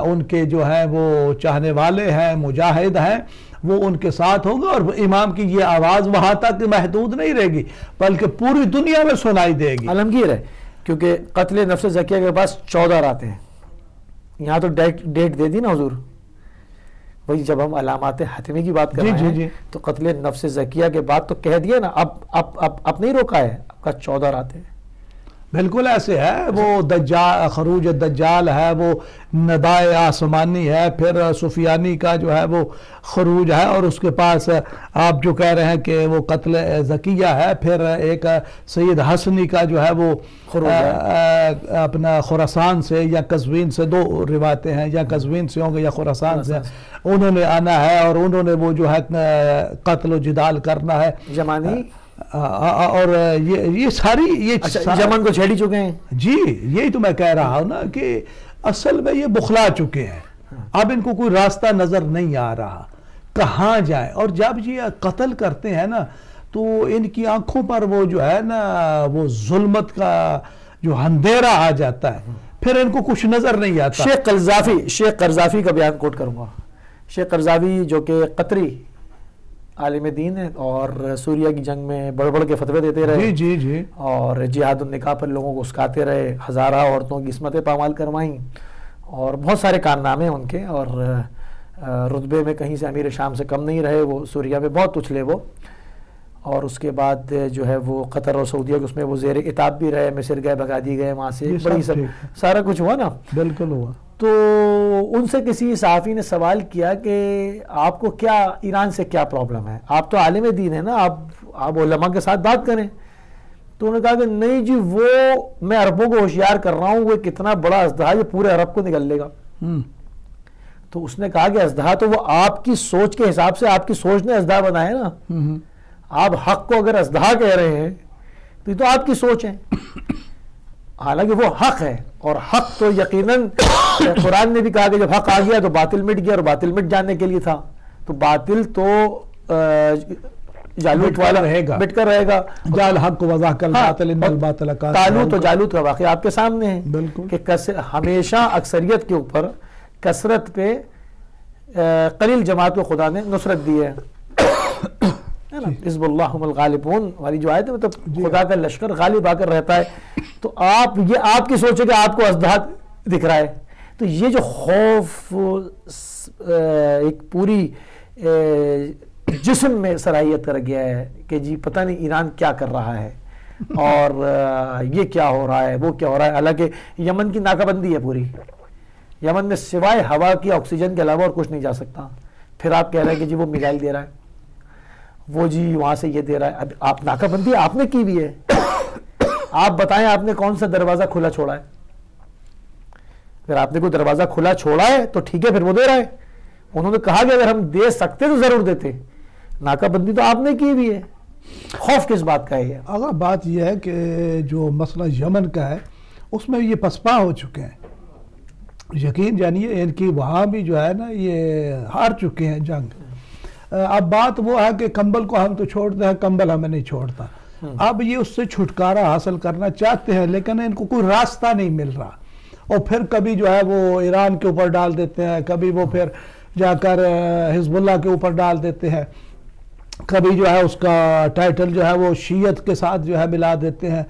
ان کے جو ہیں وہ چاہنے والے ہیں مجاہد ہیں وہ ان کے ساتھ ہوں گے اور امام کی یہ آواز وہاں تک محدود نہیں رہے گی بلکہ پوری دنیا میں سنائی دے گی۔ علمگیر ہے کیونکہ قتل نفس زکیہ کے پاس چودہ رات ہیں۔ یہاں تو ڈیٹ دے دی نا حضور۔ وہی جب ہم علامات حتمی کی بات کر جی، رہے جی، ہیں جی۔ تو قتل نفس زکیہ کے بعد تو کہہ دیا نا اب اب اب نہیں روکا ہے۔ اب کا چودہ رات ہے بالکل ایسے ہے وہ دجال خروج دجال ہے وہ ندائے آسمانی ہے پھر سفیانی کا جو ہے وہ خروج ہے اور اس کے پاس آپ جو کہہ رہے ہیں کہ وہ قتل ذکیہ ہے پھر ایک سید حسنی کا جو ہے وہ اپنا خوراسان سے یا قزوین سے دو روایتیں ہیں یا قزوین سے ہوں گے یا خوراسان سے انہوں نے آنا ہے اور انہوں نے وہ جو ہے قتل و جدال کرنا ہے۔ جمانی اور یہ ساری یہ اچھا، جمن کو چھیڑی چکے ہیں؟ جی یہی تو میں کہہ رہا ہوں نا کہ اصل میں یہ بخلا چکے ہیں۔ اب ان کو کوئی راستہ نظر نہیں آ رہا۔ کہاں جائیں؟ اور جب یہ قتل کرتے ہیں نا تو ان کی آنکھوں پر وہ جو ہے نا وہ ظلمت کا جو اندھیرا آ جاتا ہے۔ پھر ان کو کچھ نظر نہیں آتا۔ شیخ قرضافی شیخ قرضافی کا بیان کوٹ کروں گا۔ شیخ قرضافی جو کہ قطری عالم دین ہے اور سوریا کی جنگ میں بڑے بڑے کے فتوے دیتے رہے۔ جی جی جی۔ اور جہاد النکاح پر لوگوں کو اسکاتے رہے ہزارہ عورتوں کی عصمتیں پامال کروائیں اور بہت سارے کارنامے ان کے اور رتبے میں کہیں سے امیر شام سے کم نہیں رہے وہ سوریا میں بہت اچھلے وہ۔ اور اس کے بعد جو ہے وہ قطر اور سعودیہ اس میں وہ زیر اتاب بھی رہے مصر گئے بگا دی گئے وہاں سے بڑی سب سارا کچھ ہوا نا۔ بالکل ہوا۔ تو ان سے کسی صحافی نے سوال کیا کہ آپ کو کیا ایران سے کیا پرابلم ہے؟ آپ تو عالم دین ہے نا آپ آپ علماء کے ساتھ بات کریں۔ تو انہوں نے کہا کہ نہیں جی وہ میں عربوں کو ہوشیار کر رہا ہوں وہ کتنا بڑا ازدہا یہ پورے عرب کو نکل لے گا۔ تو اس نے کہا کہ ازدہا تو وہ آپ کی سوچ کے حساب سے آپ کی سوچ نے ازدہا بنا ہے نا آپ حق کو اگر ازدہا کہہ رہے ہیں تو یہ تو آپ کی سوچ ہے۔ حالانکہ وہ حق ہے اور حق تو یقیناً قرآن نے بھی کہا کہ جب حق آ گیا تو باطل مٹ گیا اور باطل مٹ جانے کے لیے تھا تو باطل تو جالوت والا رہے گا۔ مٹ کر رہے گا۔ جال حق وضاح کل ہاں، باطل تالوت و جالوت کا واقعہ آپ کے سامنے ہے بالکل۔ کہ ہمیشہ اکثریت کے اوپر کثرت پہ قلیل جماعت کو خدا نے نصرت دی ہے۔ حزب اللہ الغالبون والی جو آیت ہے مطلب جی۔ خدا کا لشکر غالب آ کر رہتا ہے۔ تو آپ یہ آپ کی سوچ ہے کہ آپ کو ازداد دکھ رہا ہے۔ تو یہ جو خوف ایک پوری جسم میں صلاحیت کر گیا ہے کہ جی پتہ نہیں ایران کیا کر رہا ہے۔ اور یہ کیا ہو رہا ہے وہ کیا ہو رہا ہے۔ حالانکہ یمن کی ناکہ بندی ہے پوری۔ یمن میں سوائے ہوا کی آکسیجن کے علاوہ اور کچھ نہیں جا سکتا۔ پھر آپ کہہ رہے ہیں کہ جی وہ میزائل دے رہا ہے۔ وہ جی وہاں سے یہ دے رہا ہے۔ اب آپ ناکہ بندی آپ نے کی بھی ہے؟ آپ بتائیں آپ نے کون سا دروازہ کھلا چھوڑا ہے؟ اگر آپ نے کوئی دروازہ کھلا چھوڑا ہے تو ٹھیک ہے، پھر وہ دے رہا ہے۔ انہوں نے کہا کہ اگر ہم دے سکتے تو ضرور دیتے۔ ناکہ بندی تو آپ نے کی بھی ہے۔ خوف کس بات کا ہے اگر بات یہ ہے کہ جو مسئلہ یمن کا ہے، اس میں یہ پسپا ہو چکے ہیں۔ یقین جانیے، ان کی وہاں بھی جو ہے نا، یہ ہار چکے ہیں جنگ۔ اب بات وہ ہے کہ کمبل کو ہم تو چھوڑتے ہیں کمبل ہمیں نہیں چھوڑتا۔ اب یہ اس سے چھٹکارا حاصل کرنا چاہتے ہیں لیکن ان کو کوئی راستہ نہیں مل رہا۔ اور پھر کبھی جو ہے وہ ایران کے اوپر ڈال دیتے ہیں کبھی وہ پھر جا کر حزب اللہ کے اوپر ڈال دیتے ہیں۔ کبھی جو ہے اس کا ٹائٹل جو ہے وہ شیعت کے ساتھ جو ہے ملا دیتے ہیں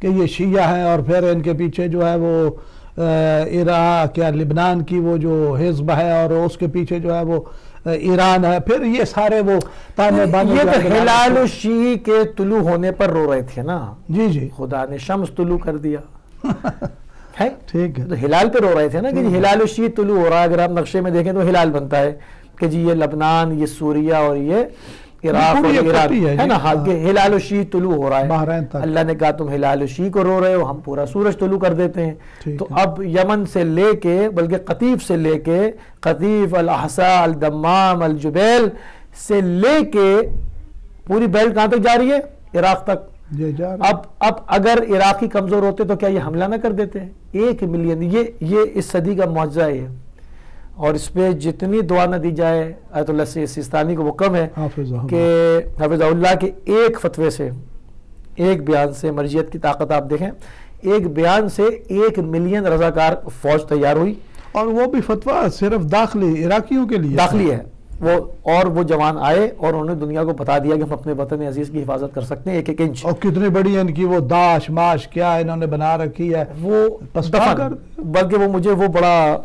کہ یہ شیعہ ہیں۔ اور پھر ان کے پیچھے جو ہے وہ عراق یا لبنان کی وہ جو حزب ہے اور اس کے پیچھے جو ہے وہ ایران ہے پھر یہ سارے وہ تانے بانے یہ تو ہلال و شیعی کے طلوع ہونے پر رو رہے تھے نا۔ جی جی۔ خدا نے شمس طلوع کر دیا۔ ٹھیک ہے۔ تو ہلال پہ رو رہے تھے نا کہ جی ہلال و شیعی طلوع ہو رہا ہے۔ اگر آپ نقشے میں دیکھیں تو ہلال بنتا ہے کہ جی یہ لبنان یہ سوریہ اور یہ عراق اور عراق ہے نا جی۔ ہاں ہلال و شیعی طلوع ہو رہا ہے۔ اللہ نے کہا تم ہلال و شیعی کو رو رہے ہو ہم پورا سورج طلوع کر دیتے ہیں۔ تو اب یمن سے لے کے بلکہ قطیف سے لے کے قطیف الاحسا الدمام الجبیل سے لے کے پوری بیلٹ کہاں تک جا رہی ہے؟ عراق تک۔ جی، اب اب اگر عراقی کمزور ہوتے تو کیا یہ حملہ نہ کر دیتے؟ ایک ملین یہ اس صدی کا معجزہ ہے۔ اور اس پہ جتنی دعا نہ دی جائے آیت اللہ سیستانی کو وہ کم ہے کہ حافظ اللہ کے ایک فتوے سے ایک بیان سے مرجیت کی طاقت آپ دیکھیں ایک بیان سے ایک ملین رضاکار فوج تیار ہوئی۔ اور وہ بھی فتوہ صرف داخلی عراقیوں کے لیے داخلی ہے۔ وہ اور وہ جوان آئے اور انہوں نے دنیا کو بتا دیا کہ ہم اپنے وطن عزیز کی حفاظت کر سکتے ہیں ایک ایک انچ۔ اور کتنی بڑی ان کی وہ داش ماش کیا انہوں نے بنا رکھی ہے۔ وہ بلکہ وہ مجھے وہ بڑا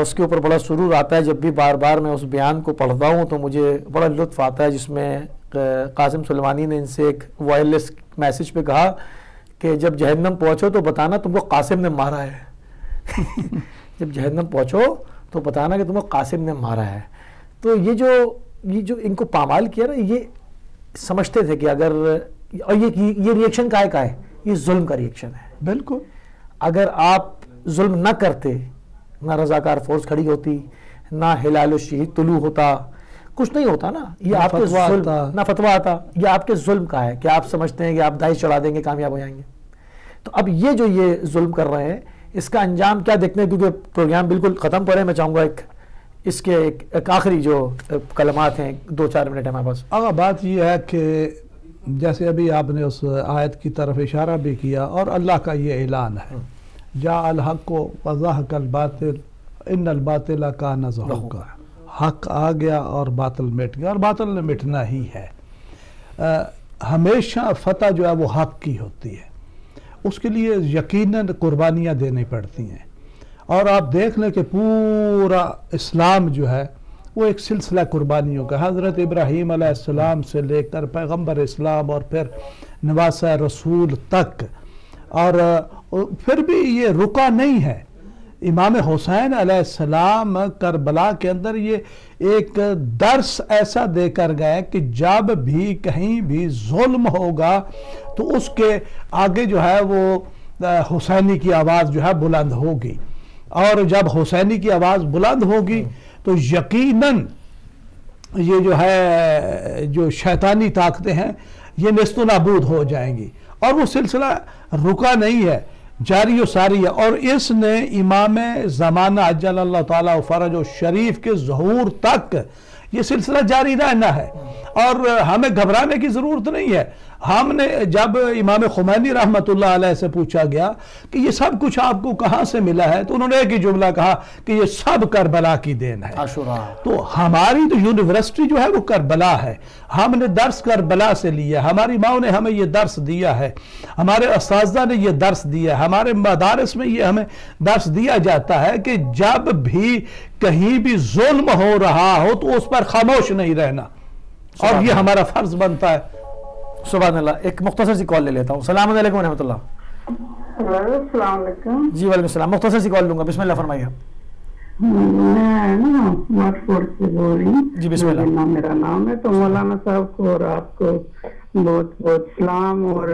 اس کے اوپر بڑا سرور آتا ہے۔ جب بھی بار بار میں اس بیان کو پڑھتا ہوں تو مجھے بڑا لطف آتا ہے جس میں قاسم سلمانی نے ان سے ایک وائرلیس میسج پہ کہا کہ جب جہنم پہنچو تو بتانا تم کو قاسم نے مارا ہے۔ جب جہنم پہنچو تو بتانا کہ تم کو قاسم نے مارا ہے۔ تو یہ جو یہ جو ان کو پامال کیا نا یہ سمجھتے تھے کہ اگر اور یہ یہ ریئیکشن کا ہے یہ ظلم کا ریئیکشن ہے۔ بالکل۔ اگر آپ ظلم نہ کرتے نہ رضاکار فورس کھڑی ہوتی نہ ہلال و شہید طلوع ہوتا کچھ نہیں ہوتا نا۔ یہ آپ کے ظلم نہ فتوا آتا۔ یہ آپ کے ظلم کا ہے کہ آپ سمجھتے ہیں کہ آپ دائی چڑھا دیں گے کامیاب ہو جائیں گے۔ تو اب یہ جو یہ ظلم کر رہے ہیں اس کا انجام کیا دیکھنے؟ کیونکہ پروگرام بالکل ختم پر ہے میں چاہوں گا ایک اس کے ایک آخری جو کلمات ہیں دو چار منٹ ہمارے پاس۔ آگا بات یہ ہے کہ جیسے ابھی آپ نے اس آیت کی طرف اشارہ بھی کیا اور اللہ کا یہ اعلان ہے۔ جا الحق کو وضاح کل باطل ان الباطل کا نظر کا حق آ گیا اور باطل مٹ گیا اور باطل نے مٹنا ہی ہے۔ ہمیشہ فتح جو ہے وہ حق کی ہوتی ہے۔ اس کے لیے یقیناً قربانیاں دینی پڑتی ہیں۔ اور آپ دیکھ لیں کہ پورا اسلام جو ہے، وہ ایک سلسلہ قربانیوں کا حضرت ابراہیم علیہ السلام سے لے کر پیغمبر اسلام اور پھر نواسہ رسول تک۔ اور پھر بھی یہ رکا نہیں ہے۔ امام حسین علیہ السلام کربلا کے اندر یہ ایک درس ایسا دے کر گئے کہ جب بھی کہیں بھی ظلم ہوگا تو اس کے آگے جو ہے وہ حسینی کی آواز جو ہے بلند ہوگی۔ اور جب حسینی کی آواز بلند ہوگی تو یقیناً یہ جو ہے، جو شیطانی طاقتیں ہیں، یہ نست و نابود ہو جائیں گی۔ اور وہ سلسلہ رکا نہیں ہے، جاری و ساری ہے۔ اور اس نے امام زمانہ اجل اللہ تعالیٰ فرج و شریف کے ظہور تک یہ سلسلہ جاری رہنا ہے۔ اور ہمیں گھبرانے کی ضرورت نہیں ہے۔ ہم نے جب امام خمینی رحمت اللہ علیہ سے پوچھا گیا کہ یہ سب کچھ آپ کو کہاں سے ملا ہے تو انہوں نے ایک ہی جملہ کہا کہ یہ سب کربلا کی دین ہے۔ تو ہماری تو یونیورسٹی جو ہے وہ کربلا ہے۔ ہم نے درس کربلا سے لیا ہماری ماں نے ہمیں یہ درس دیا ہے۔ ہمارے اساتذہ نے یہ درس دیا ہے۔ ہمارے مدارس میں یہ ہمیں درس دیا جاتا ہے کہ جب بھی کہیں بھی ظلم ہو رہا ہو تو اس پر خاموش نہیں رہنا۔ اور یہ ہمارا فرض بنتا ہے۔ سبحان اللہ ایک مختصر سی کال لے لیتا ہوں۔ السلام علیکم و رحمۃ اللہ۔ السلام علیکم۔ جی وعلیکم السلام۔ مختصر سی کال لوں گا۔ بسم اللہ فرمائیے۔ جی بسم اللہ۔ میرا نام ہے تو مولانا صاحب کو اور آپ کو بہت بہت سلام اور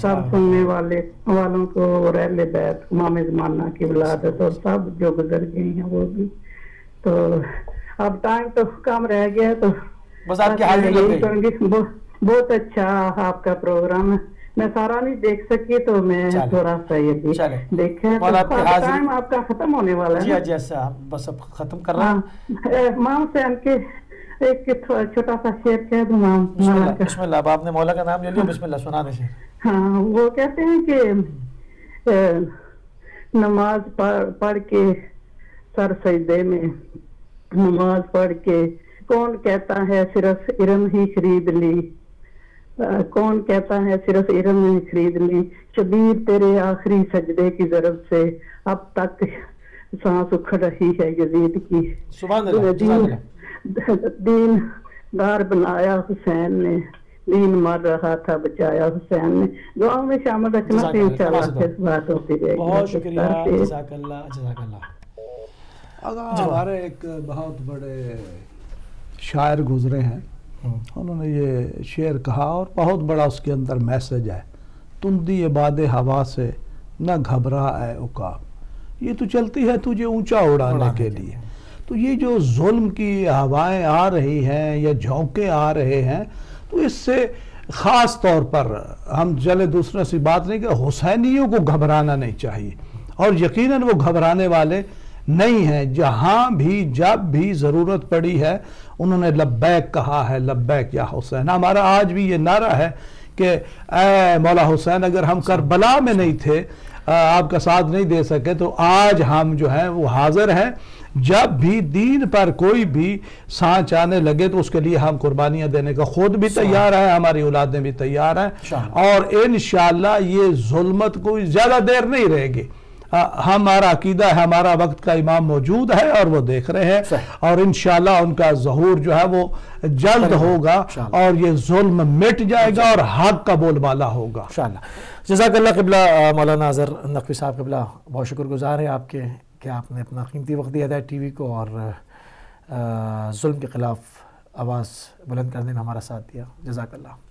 سب سننے والے والوں کو اور اہل بیت امام زمانہ کی ولادت اور سب جو گزر گئی ہیں وہ بھی۔ تو اب ٹائم تو کم رہ گیا تو بس آپ کی حال بہت اچھا آپ کا پروگرام میں سارا نہیں دیکھ سکی تو میں تھوڑا سا یہ دیکھا ٹائم آپ کا ختم ہونے والا ہے جی جی بس اب ختم کر رہا ہوں۔ مام سے ان کے ایک چھوٹا سا شیر کہہ دوں مام بسم اللہ اب آپ نے مولا کا نام لے لیا بسم اللہ سنا دے ہاں وہ کہتے ہیں کہ نماز پڑھ کے سر سجدے میں نماز پڑھ کے کون کہتا ہے صرف علم ہی خرید لی۔ کون کہتا ہے صرف علم نے خرید لی شبیر تیرے آخری سجدے کی ضرب سے اب تک سانس اکھڑ رہی ہے یزید کی۔ سبحان اللہ دین دین دار بنایا حسین نے دین مر رہا تھا بچایا حسین نے۔ دعاؤں میں شامل رکھنا تو انشاءاللہ پھر بات ہوتی رہے گی۔ بہت شکریہ جزاک اللہ جزاک اللہ۔ اگر ہمارے ایک بہت بڑے شاعر گزرے ہیں۔ انہوں نے یہ شعر کہا اور بہت بڑا اس کے اندر میسج ہے۔ تندی باد ہوا سے نہ گھبرا اے اکاب یہ تو چلتی ہے تجھے اونچا اڑانے کے لیے۔ تو یہ جو ظلم کی ہوائیں آ رہی ہیں یا جھونکے آ رہے ہیں تو اس سے خاص طور پر ہم چلے دوسرے سی بات نہیں کہ حسینیوں کو گھبرانا نہیں چاہیے۔ اور یقیناً وہ گھبرانے والے نہیں ہیں جہاں بھی جب بھی ضرورت پڑی ہے انہوں نے لبیک کہا ہے لبیک یا حسین۔ ہمارا آج بھی یہ نعرہ ہے کہ اے مولا حسین اگر ہم کربلا میں نہیں تھے آپ کا ساتھ نہیں دے سکے تو آج ہم جو ہیں وہ حاضر ہیں۔ جب بھی دین پر کوئی بھی سانچ آنے لگے تو اس کے لیے ہم قربانیاں دینے کا خود بھی تیار ہے ہماری اولادیں بھی تیار ہیں۔ اور انشاءاللہ یہ ظلمت کوئی زیادہ دیر نہیں رہے گی۔ ہمارا عقیدہ ہے ہمارا وقت کا امام موجود ہے اور وہ دیکھ رہے ہیں اور انشاءاللہ ان کا ظہور جو ہے وہ جلد ہوگا اور یہ ظلم مٹ جائے گا اور حق کا بول بالا ہوگا۔ جزاک اللہ قبلہ مولانا ناظر نقوی صاحب قبلہ بہت شکر گزار ہے آپ کے کہ آپ نے اپنا قیمتی وقت دیا تھا ٹی وی کو اور ظلم کے خلاف آواز بلند کرنے میں ہمارا ساتھ دیا۔ جزاک اللہ۔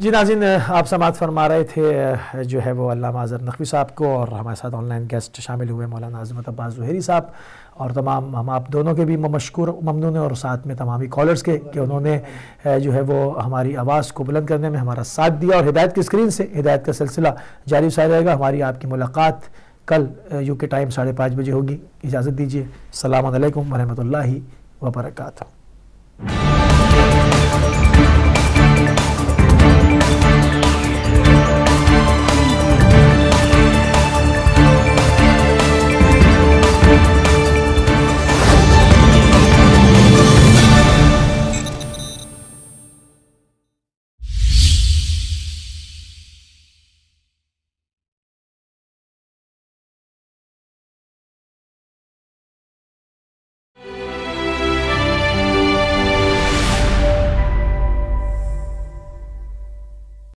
جی ناظرین، آپ سماعت فرما رہے تھے، جو ہے وہ علامہ اظہر نقوی صاحب کو اور ہمارے ساتھ آن لائن گیسٹ شامل ہوئے مولانا عظمت عباس زہری صاحب اور تمام ہم آپ دونوں کے بھی مشکور ممنون ہیں اور ساتھ میں تمامی کالرز کے کہ انہوں نے، جو ہے وہ ہماری آواز کو بلند کرنے میں ہمارا ساتھ دیا اور ہدایت کی اسکرین سے ہدایت کا سلسلہ جاری سا رہے گا۔ ہماری آپ کی ملاقات کل یو کے ٹائم ساڑھے پانچ بجے ہوگی۔ اجازت دیجیے السلام علیکم ورحمۃ اللہ وبرکاتہ۔